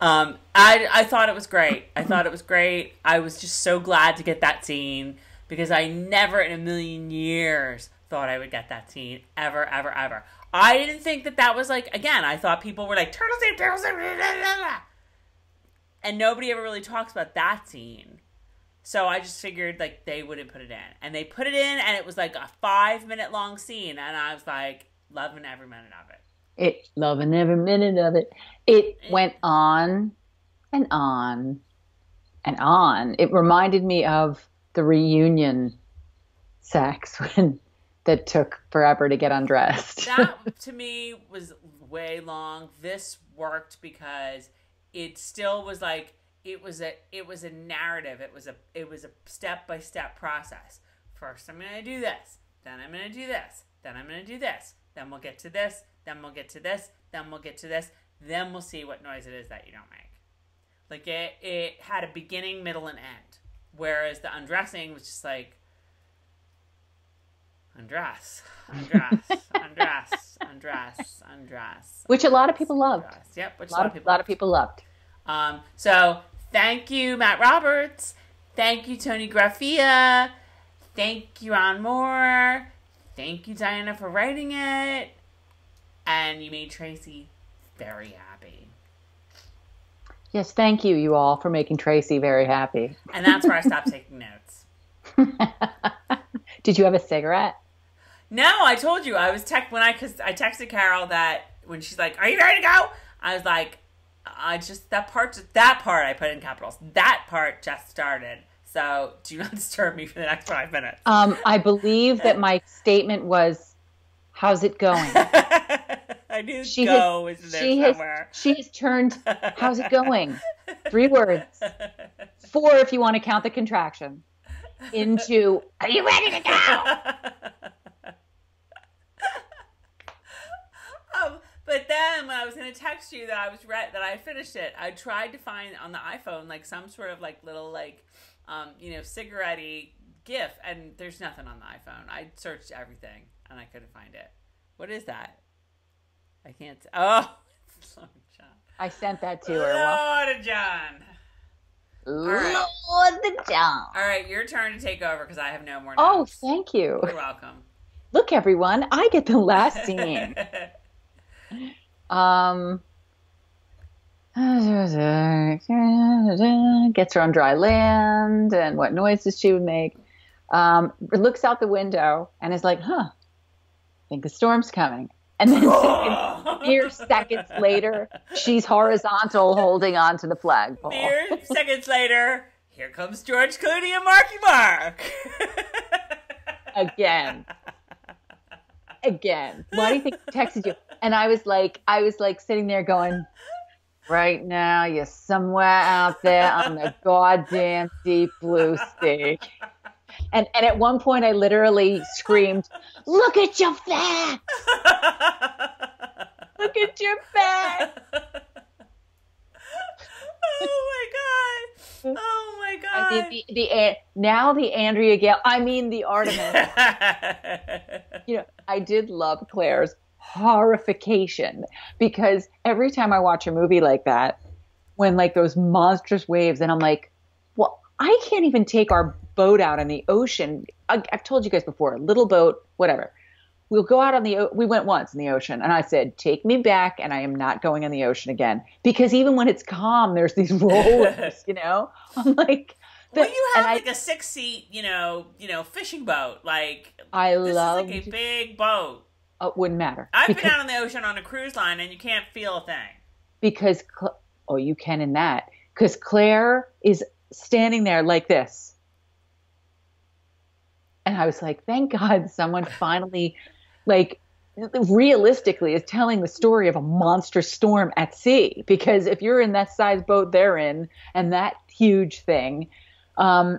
Um, I I thought it was great. I thought it was great. I was just so glad to get that scene because I never in a million years thought I would get that scene ever, ever, ever. I didn't think that that was like again. I thought people were like turtle scene, turtle scene, blah, blah, blah, blah." and nobody ever really talks about that scene. So I just figured like they wouldn't put it in, and they put it in, and it was like a five minute long scene, and I was like loving every minute of it. it loving every minute of it. It went on and on and on. It reminded me of the reunion sex when that took forever to get undressed. that to me was way long. This worked because it still was like it was a it was a narrative. It was a it was a step by step process. First, I'm gonna do this. Then I'm gonna do this. Then I'm gonna do this. Then we'll get to this. Then we'll get to this. Then we'll get to this. Then we'll see what noise it is that you don't make. Like it, it had a beginning, middle, and end. Whereas the undressing was just like undress, undress, undress, undress, undress. Which a lot of people loved. undress. Yep, which a lot of, a lot of people loved. Um, so thank you, Matt Roberts. Thank you, Toni Graphia. Thank you, Ron Moore. Thank you, Diana, for writing it. And you made Tracy very happy. Yes, thank you, you all, for making Tracy very happy. And that's where I stopped taking notes. Did you have a cigarette? No, I told you I was tech when I because I texted Carol that when she's like, "Are you ready to go?" I was like, "I just that part that part I put in capitals. That part just started." So do not disturb me for the next five minutes. Um, I believe that my statement was, "How's it going?" I knew She go has, is there she has, she has turned. How's it going? Three words, four if you want to count the contraction. Into, are you ready to go? um, but then when I was gonna text you that I was read that I finished it, I tried to find on the iPhone like some sort of like little like um, you know cigarette gif, and there's nothing on the iPhone. I searched everything and I couldn't find it. What is that? I can't. Oh, Lord John. I sent that to her. Lord John. Lord right. the John. All right, your turn to take over because I have no more. Oh, thank you. You're welcome. Look, everyone, I get the last scene. Um, gets her on dry land and what noises she would make. Um, looks out the window and is like, huh, I think the storm's coming. And then seconds, mere seconds later, she's horizontal holding on to the flagpole. Mere seconds later, here comes George Clooney and Marky Mark. Again. Again. Why do you think he texted you? And I was like, I was like sitting there going, right now you're somewhere out there on the goddamn deep blue sea. And and at one point I literally screamed, "Look at your fat! Look at your fat!" oh my god! Oh my god! I mean, the, the now the Andrea Gail. I mean the Artemis. you know, I did love Claire's horrification because every time I watch a movie like that, when like those monstrous waves, and I'm like, well, I can't even take our boat out in the ocean. I, I've told you guys before, a little boat, whatever. We'll go out on the. We went once in the ocean, and I said, "Take me back," and I am not going in the ocean again because even when it's calm, there's these rollers. you know, I'm like. the- well, you have like a six seat, you know, you know, fishing boat. Like I this love. like a big boat. Oh, it wouldn't matter. I've because, been out on the ocean on a cruise line, and you can't feel a thing. because oh, you can in that because Claire is standing there like this, and I was like, thank God someone finally, like, realistically is telling the story of a monster storm at sea. Because if you're in that size boat they're in and that huge thing, um,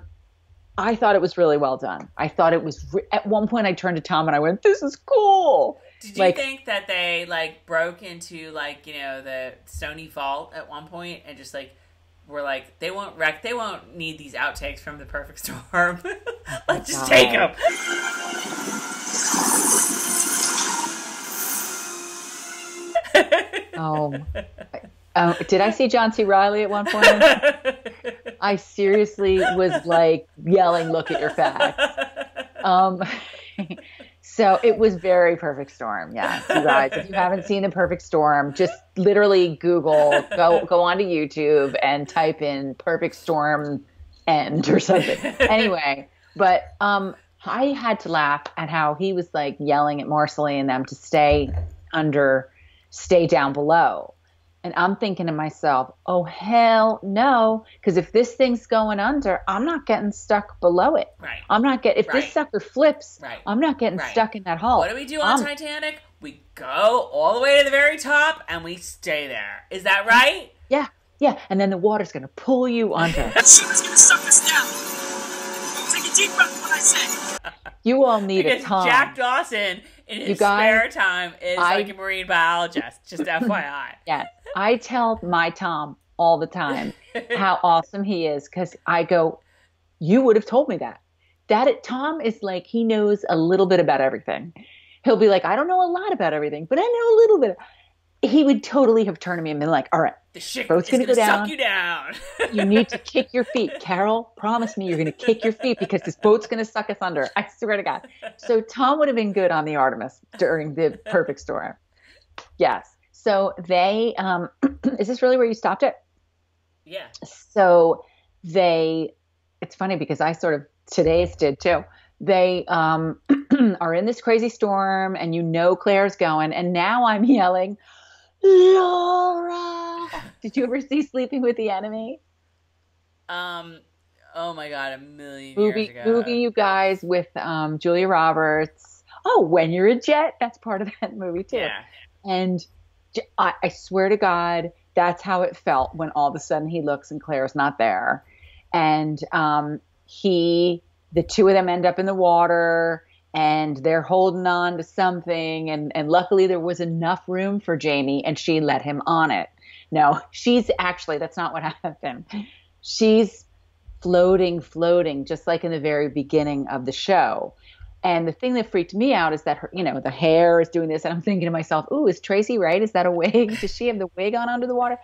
I thought it was really well done. I thought it was. Re- at one point, I turned to Tom and I went, "This is cool." Did you Like- think that they like broke into like you know the Sony vault at one point and just like were like they won't wreck they won't need these outtakes from the Perfect Storm. Let's just take them. Oh, uh, did I see John C. Reilly at one point? I seriously was like yelling, "Look at your facts!" Um, so it was very perfect storm. Yeah, you guys, if you haven't seen the perfect storm, just literally Google, go go onto YouTube and type in "perfect storm end" or something. Anyway, but um, I had to laugh at how he was like yelling at Marsali and them to stay under, stay down below. And I'm thinking to myself, oh, hell no. Because if this thing's going under, I'm not getting stuck below it. Right. I'm not getting, if Right. this sucker flips, Right. I'm not getting Right. stuck in that hole. What do we do on I'm- Titanic? We go all the way to the very top and we stay there. Is that right? Yeah, yeah. And then the water's going to pull you under. That shit was gonna suck us down. Take a deep breath when I say. you all need Because a Tom. Jack Dawson in his guys, spare time is I- like a marine biologist. Just FYI. Yeah. I tell my Tom all the time how awesome he is because I go, you would have told me that. That Tom is like he knows a little bit about everything. He'll be like, I don't know a lot about everything, but I know a little bit. He would totally have turned to me and been like, "All right, The shit Boat's gonna gonna, go down. suck you down. you need to kick your feet. Carol, promise me you're going to kick your feet because this boat's going to suck us under. I swear to God. So Tom would have been good on the Artemis during the perfect storm. Yes. So they, um, is this really where you stopped it? yeah. So they, it's funny because I sort of, today's did too. They um, are in this crazy storm and you know Claire's going. And now I'm yelling, Laura. Did you ever see Sleeping with the Enemy? Um. Oh my god, a million movie years ago. movie you guys with um, Julia Roberts. Oh, when you're a jet, that's part of that movie too. Yeah. And I swear to God, that's how it felt when all of a sudden he looks and Claire's not there, and um, he, the two of them end up in the water. And they're holding on to something, and, and luckily there was enough room for Jamie, and she let him on it. No, she's actually that's not what happened. She's floating, floating, just like in the very beginning of the show. And the thing that freaked me out is that her, you know, the hair is doing this, and I'm thinking to myself, "Ooh, is Tracy right? Is that a wig? Does she have the wig on under the water?"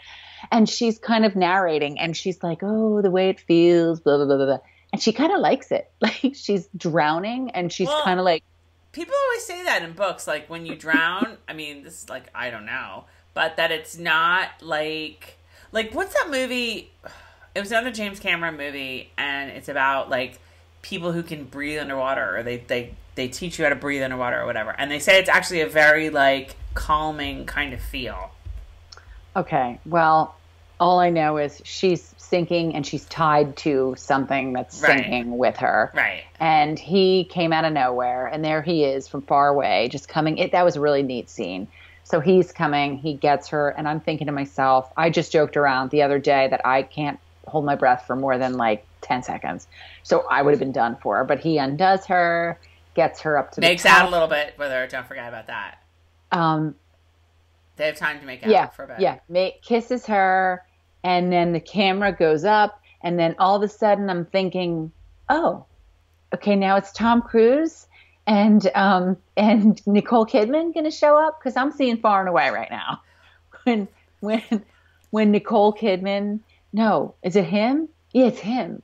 And she's kind of narrating, and she's like, "Oh, the way it feels, blah blah blah blah," blah. And she kind of likes it. Like she's drowning, and she's Well- kind of like, People always say that in books, like when you drown. I mean, this is like I don't know, but that it's not like like what's that movie? It was another James Cameron movie, and it's about like people who can breathe underwater, or they they they teach you how to breathe underwater, or whatever. And they say it's actually a very like calming kind of feel. "Okay, well." All I know is she's sinking and she's tied to something that's Right. sinking with her. Right. and he came out of nowhere and there he is from far away just coming it that was a really neat scene so he's coming he gets her and i'm thinking to myself i just joked around the other day that i can't hold my breath for more than like 10 seconds so i would have been done for but he undoes her gets her up to Makes out a little bit with her. Don't forget about that. um They have time to make out yeah for a bit. yeah ma- kisses her and then the camera goes up and then all of a sudden i'm thinking oh okay now it's tom cruise and um and nicole kidman gonna show up? Because i'm seeing far and away right now. When when when nicole kidman no is it him? Yeah it's him.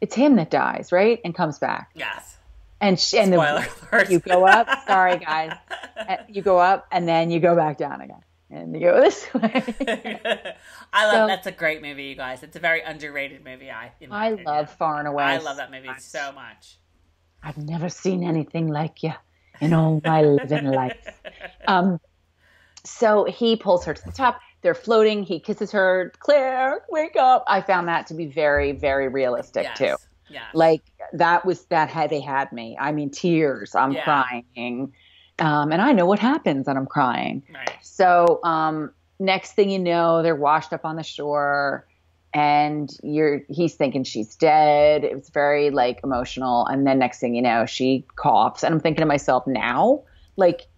It's him that dies right? And comes back. Yes. and she, and Spoiler the, alert. you go up sorry guys. Uh, you go up and then you go back down again and you go this way I love So- that's a great movie, you guys. It's a very underrated movie. I in I opinion. love Far and Away. I love that movie so much. I've never seen anything like you in all my living life. Um, so he pulls her to the top. They're floating. He kisses her. Claire, wake up! I found that to be very, very realistic yes. too. Yes. Like that was that had they had me. I mean, tears. I'm Yeah. crying, um, and I know what happens, and I'm crying. right. So um, next thing you know, they're washed up on the shore, and you're he's thinking she's dead. It was very like emotional, and then next thing you know, she coughs, and I'm thinking to myself, now, like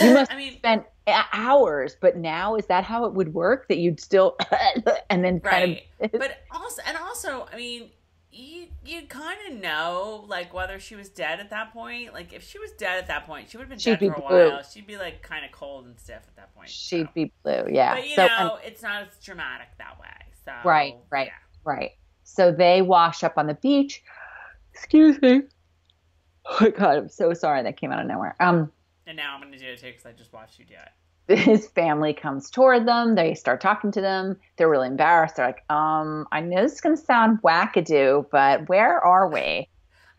you must I mean, spent hours, but now is that how it would work? That you'd still and then kind right. of but also and also, I mean, you you kind of know like whether she was dead at that point. Like if she was dead at that point, she would have been She'd dead be for a blue. while. She'd be like kind of cold and stiff at that point. she'd so. be blue, yeah. But you so know, and- it's not as dramatic that way. So Right, right. yeah. Right. So they wash up on the beach. Excuse me. Oh my God, I'm so sorry that came out of nowhere. Um, And now I'm gonna do it too because I just watched you do it. His family comes toward them. They start talking to them. They're really embarrassed. They're like, um, I know this is going to sound wackadoo, but where are we? And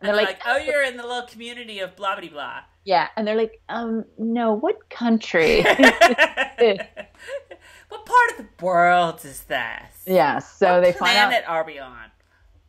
And they're like, "Oh, you're in the little community of blah blah blah." yeah. And they're like, um, no, what country? what part of the world is this? yeah. So what they find out. planet are we on?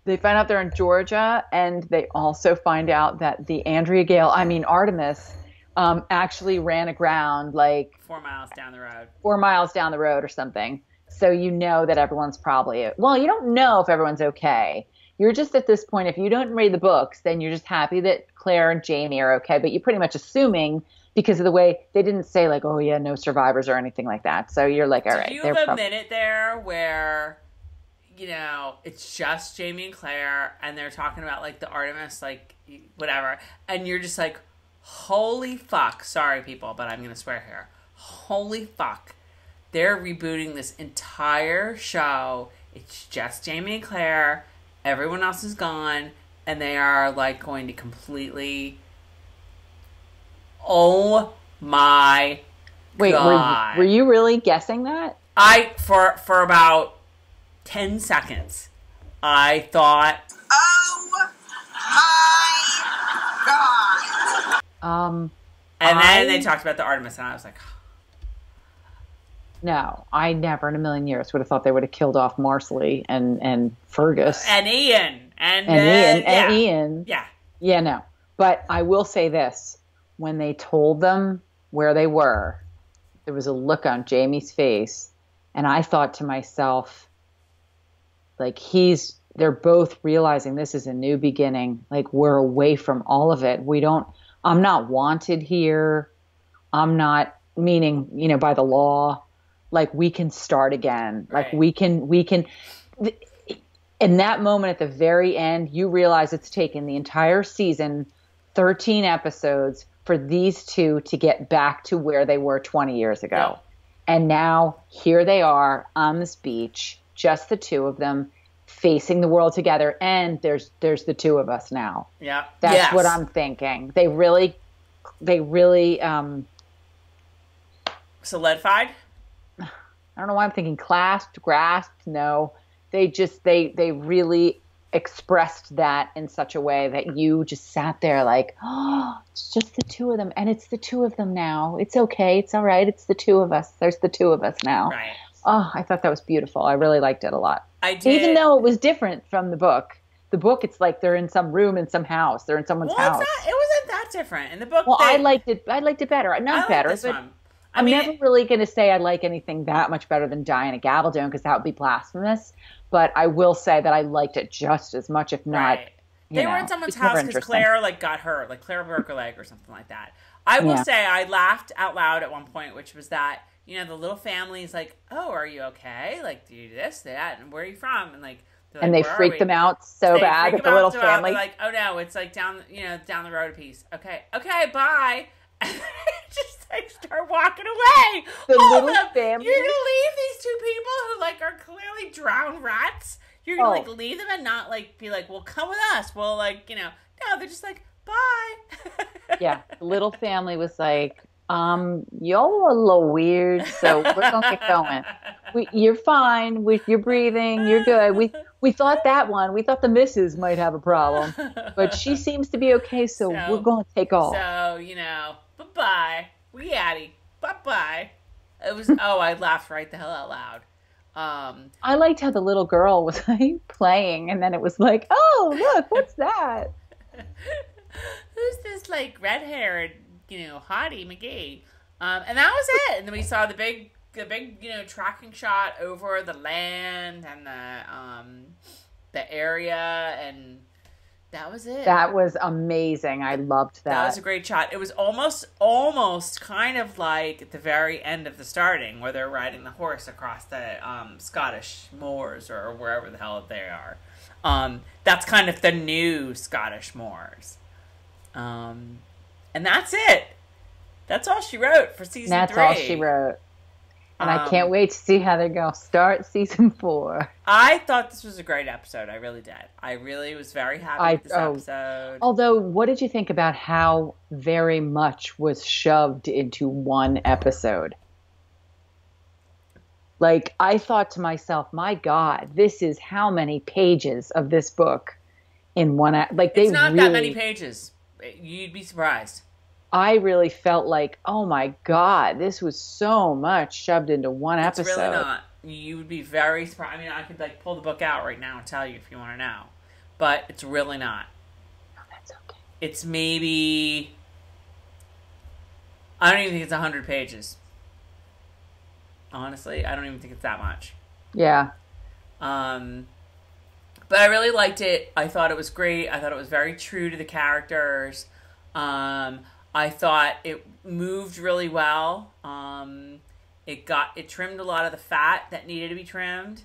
they find out they're in Georgia, and they also find out that the Andrea Gail, I mean Artemis, um, actually ran aground like Four miles down the road. four miles down the road or something. So you know that everyone's probably well. You don't know if everyone's okay. You're just at this point. If you don't read the books, then you're just happy that Claire and Jamie are okay. But you're pretty much assuming because of the way they didn't say like, oh yeah, no survivors or anything like that. So you're like, all right, you have a minute there where, you know, it's just Jamie and Claire, and they're talking about like the Artemis, like whatever, and you're just like, holy fuck! Sorry, people, but I'm gonna swear here. Holy fuck! they're rebooting this entire show. It's just Jamie and Claire. Everyone else is gone, and they are like going to completely. Oh my Wait, were, were you really guessing that? I for for about ten seconds, I thought Oh my god. Um, And then I- they talked about the Artemis, and I was like, no, I never in a million years would have thought they would have killed off Marsali and and Fergus and Ian, and, and uh, Ian yeah. and Ian. Yeah, Yeah, no. But I will say this: when they told them where they were, there was a look on Jamie's face, and I thought to myself, like he's they're both realizing this is a new beginning. Like we're away from all of it. We don't I'm not wanted here. I'm not meaning, you know, by the law. Like we can start again. Like we can we can in that moment at the very end, you realize it's taken the entire season, 13 episodes, for these two to get back to where they were 20 years ago. Yeah. And now here they are on this beach, just the two of them facing the world together and there's there's the two of us now. yeah. That's Yes. what I'm thinking. They really they really um solidified. I don't know why I'm thinking clasped, grasped. No, they just they they really expressed that in such a way that you just sat there like, oh, it's just the two of them, and it's the two of them now. It's okay. It's all right. It's the two of us. There's the two of us now. Right. Oh, I thought that was beautiful. I really liked it a lot, I did. even though it was different from the book. The book, it's like they're in some room in some house. They're in someone's well, house. not, it wasn't that different in the book. well, they- I liked it. I liked it better. Uh, I Not better, but one. I I'm mean, never really going to say I like anything that much better than Diana Gabaldon because that would be blasphemous. But I will say that I liked it just as much, if not. Right. They were know, in someone's house because. Claire like got hurt, like Claire broke her leg or something like that. I will Yeah. say I laughed out loud at one point, which was that you know the little family's like, "Oh, are you okay? Like, do you do this, that, and where are you from?" And like, they're and they "Where are freaked them out so They bad freak the little so family. Like, "Oh no, it's like down, you know, down the road a piece." Okay, okay, bye. And just like start walking away. The All little them. family- You're gonna leave these two people who like are clearly drowned rats. You're gonna Oh. like leave them and not like be like, well, come with us. Well, like you know, no, they're just like, bye. yeah, the little family was like, um, you're a little weird, so we're gonna get going. We, you're fine. We, you're breathing. You're good. We we thought that one. We thought the missus might have a problem, but she seems to be okay. So, So- we're gonna take off. So you know, bye bye. We Addy. Bye bye. It was. oh, I laughed right the hell out loud. Um, I liked how the little girl was like playing, and then it was like, oh look, what's that? who's this like red haired, you know, hottie McGee? Um, and that was it. And then we saw the big, the big, you know, tracking shot over the land and the um, the area, and that was it. That was amazing. I loved that. That was a great shot. It was almost, almost kind of like at the very end of the starting, where they're riding the horse across the um, Scottish moors or wherever the hell they are. Um, that's kind of the new Scottish moors. Um, and that's it. That's all she wrote for season that's three. all she wrote. And I Um, can't wait to see how they're going to start season four. I thought this was a great episode. I really did. I really was very happy I- with this oh. episode. Although, what did you think about how very much was shoved into one episode? Like, I thought to myself, my God, this is how many pages of this book in one. Like, they it's not really, that many pages. You'd be surprised. I really felt like, oh my God, this was so much shoved into one episode. It's episode. really not. You would be very surprised. I mean, I could like pull the book out right now and tell you if you want to know, but it's really not. That's okay. It's maybe. I don't even think it's hundred pages. Honestly, I don't even think it's that much. Yeah. Um, but I really liked it. I thought it was great. I thought it was very true to the characters. Um, I thought it moved really well. Um, it got it trimmed a lot of the fat that needed to be trimmed,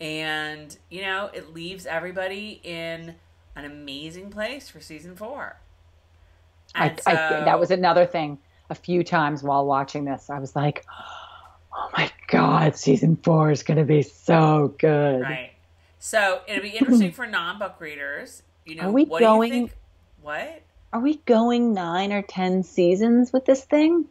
and you know it leaves everybody in an amazing place for season four. I, And I, that was another thing. A few times while watching this, I was like, Oh my god, season four is gonna be so good. Right. So it'll be interesting for non-book readers. You know, Are we what going- do you think? What? Are we going nine or ten seasons with this thing?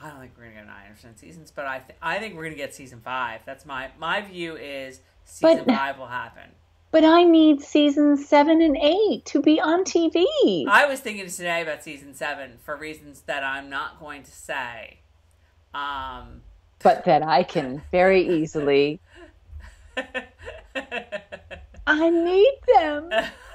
I don't think we're gonna get nine or ten seasons, but I th- I think we're gonna get season five. That's my my view is season But- five will happen. But I need season seven and eight to be on TV. I was thinking today about season seven for reasons that I'm not going to say. Um, but that I can very easily. I need them.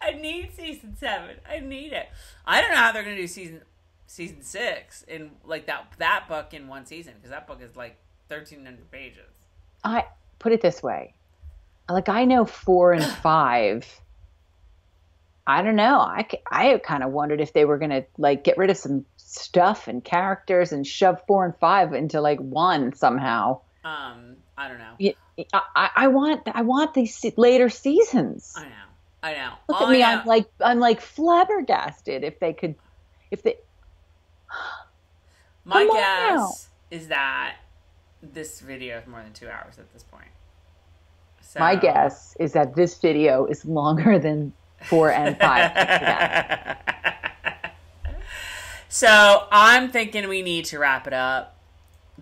I need season seven. I need it. I don't know how they're gonna do season season six in like that that book in one season because that book is like thirteen hundred pages. I put it this way. Like I know four and five. I don't know. I, I kind of wondered if they were going to like get rid of some stuff and characters and shove four and five into like one somehow. Um, I don't know. Yeah, I, I- I want I want these later seasons. I know. I know. Look All at me. I know- I'm like I'm like flabbergasted if they could if they my guess now. is that this video is more than two hours at this point. So, my guess is that this video is longer than four and five. together. so I'm thinking we need to wrap it up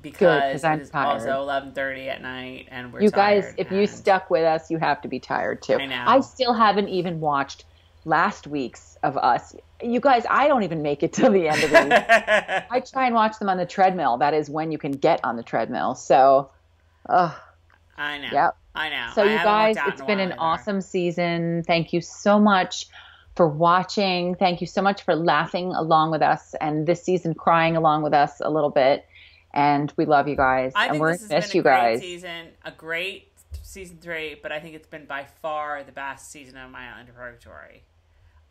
because it is tired. also 11:30 at night and we're you guys, if you stuck with us, you have to be tired too. I know. I still haven't even watched last week's of us. You guys, I don't even make it till the end of the week. I try and watch them on the treadmill. That is when you can get on the treadmill. So, ugh. I know. Yep. I know. So I you guys, it's been an either. awesome season. Thank you so much for watching. Thank you so much for laughing along with us and this season crying along with us a little bit. And we love you guys. I and we're this miss you great guys. season, a great season three, but I think it's been by far the best season of My Outlander Purgatory.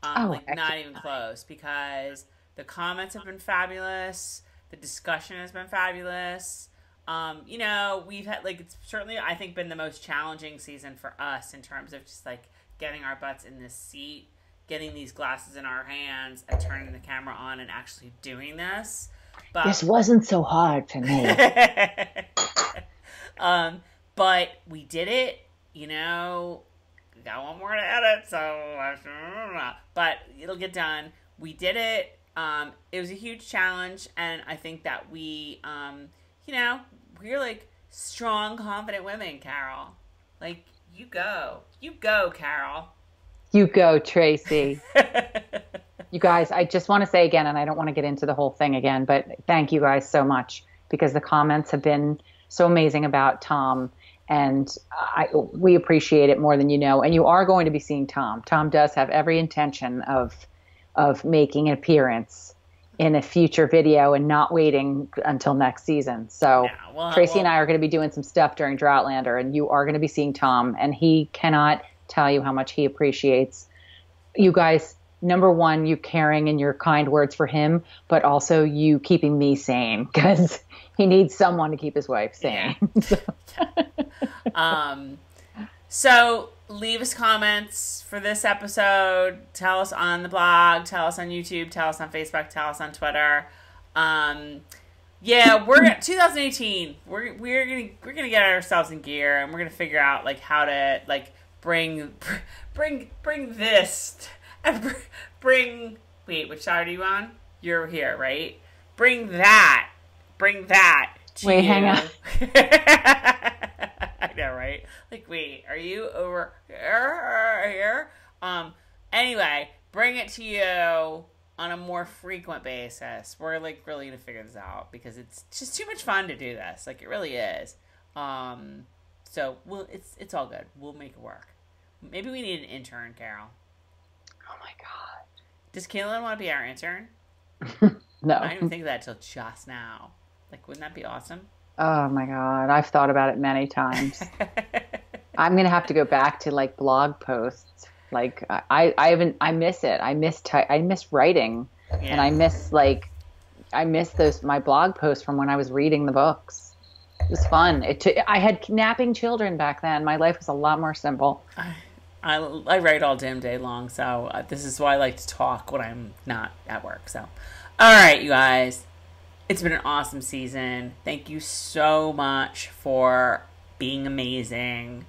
Um, Oh, like not even close because the comments have been fabulous, the discussion has been fabulous. Um, you know, we've had like it's certainly I think been the most challenging season for us in terms of just like getting our butts in this seat, getting these glasses in our hands, and turning the camera on and actually doing this. But This wasn't so hard for me. um, but we did it. You know, we got one more to edit, so but it'll get done. We did it. Um, it was a huge challenge, and I think that we, um, you know, we're like strong, confident women. Carol, like you go, you go, Carol. you go, Tracy. You guys, I just want to say again, and I don't want to get into the whole thing again, but thank you guys so much because the comments have been so amazing about Tom, and I, we appreciate it more than you know. And you are going to be seeing Tom. Tom does have every intention of of making an appearance in a future video and not waiting until next season. So Yeah, well, Tracy well- and I are going to be doing some stuff during Droughtlander, and you are going to be seeing Tom, and he cannot tell you how much he appreciates you guys. Number one, you caring and your kind words for him, but also you keeping me sane because he needs someone to keep his wife sane. Um, so leave us comments for this episode. Tell us on the blog. Tell us on YouTube. Tell us on Facebook. Tell us on Twitter. Um, yeah, we're gonna- 2018. We're we're gonna we're gonna get ourselves in gear and we're gonna figure out like how to like bring bring bring this and br- bring wait which side are you on? You're here, right? Bring that. Bring that. To Wait, hang you. on. I know, right? Like, wait, are you over here? here? Um. Anyway, bring it to you on a more frequent basis. We're like really gonna figure this out because it's just too much fun to do this. Like, it really is. Um. So we'll it's it's all good. We'll make it work. Maybe we need an intern, Carol. Oh my god, Does Kaylin want to be our intern? no! I didn't even think of that till just now. Like, wouldn't that be awesome? Oh my god, I've thought about it many times. I'm gonna have to go back to like blog posts. Like I, I haven't. I miss it. I miss. Ty- I miss writing, and I miss like, I miss those my blog posts from when I was reading the books. It was fun. It. T- I had napping children back then. My life was a lot more simple. I, I write all damn day long, so uh, this is why I like to talk when I'm not at work. So, all right, you guys, It's been an awesome season. Thank you so much for being amazing.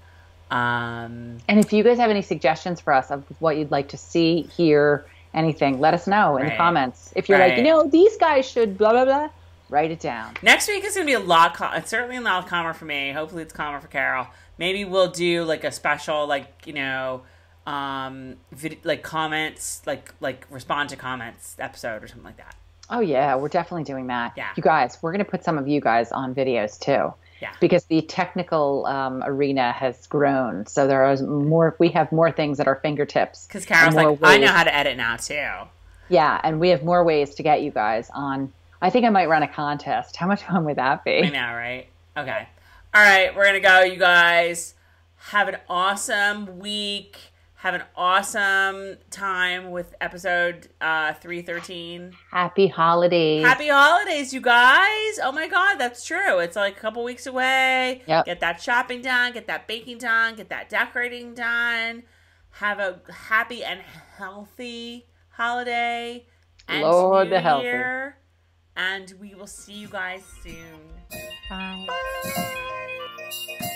Um, And if you guys have any suggestions for us of what you'd like to see, hear, anything, let us know in Right. the comments. If you're like, you know, these guys should blah blah blah, write it down. next week is going to be a lot. Cal- it's certainly a lot calmer for me. Hopefully, it's calmer for Carol. Maybe we'll do like a special, like you know, um, vid- like comments, like like respond to comments episode or something like that. Oh yeah, we're definitely doing that. Yeah. You guys, we're gonna put some of you guys on videos too. Yeah. Because the technical um, arena has grown, so there is more. We have more things at our fingertips. Because Carol's like, I know how to edit now too. Yeah, and we have more ways to get you guys on. I think I might run a contest. How much fun would that be? I know, right? Okay. All right, we're gonna go, you guys. Have an awesome week. Have an awesome time with episode uh, three thirteen. Happy holidays. Happy holidays, you guys! Oh my god, that's true. It's like a couple weeks away. Yep. Get that shopping done, get that baking done, get that decorating done. Have a happy and healthy holiday. And Lord New the healthy. Year. And we will see you guys soon. Bye. Bye. Thank you.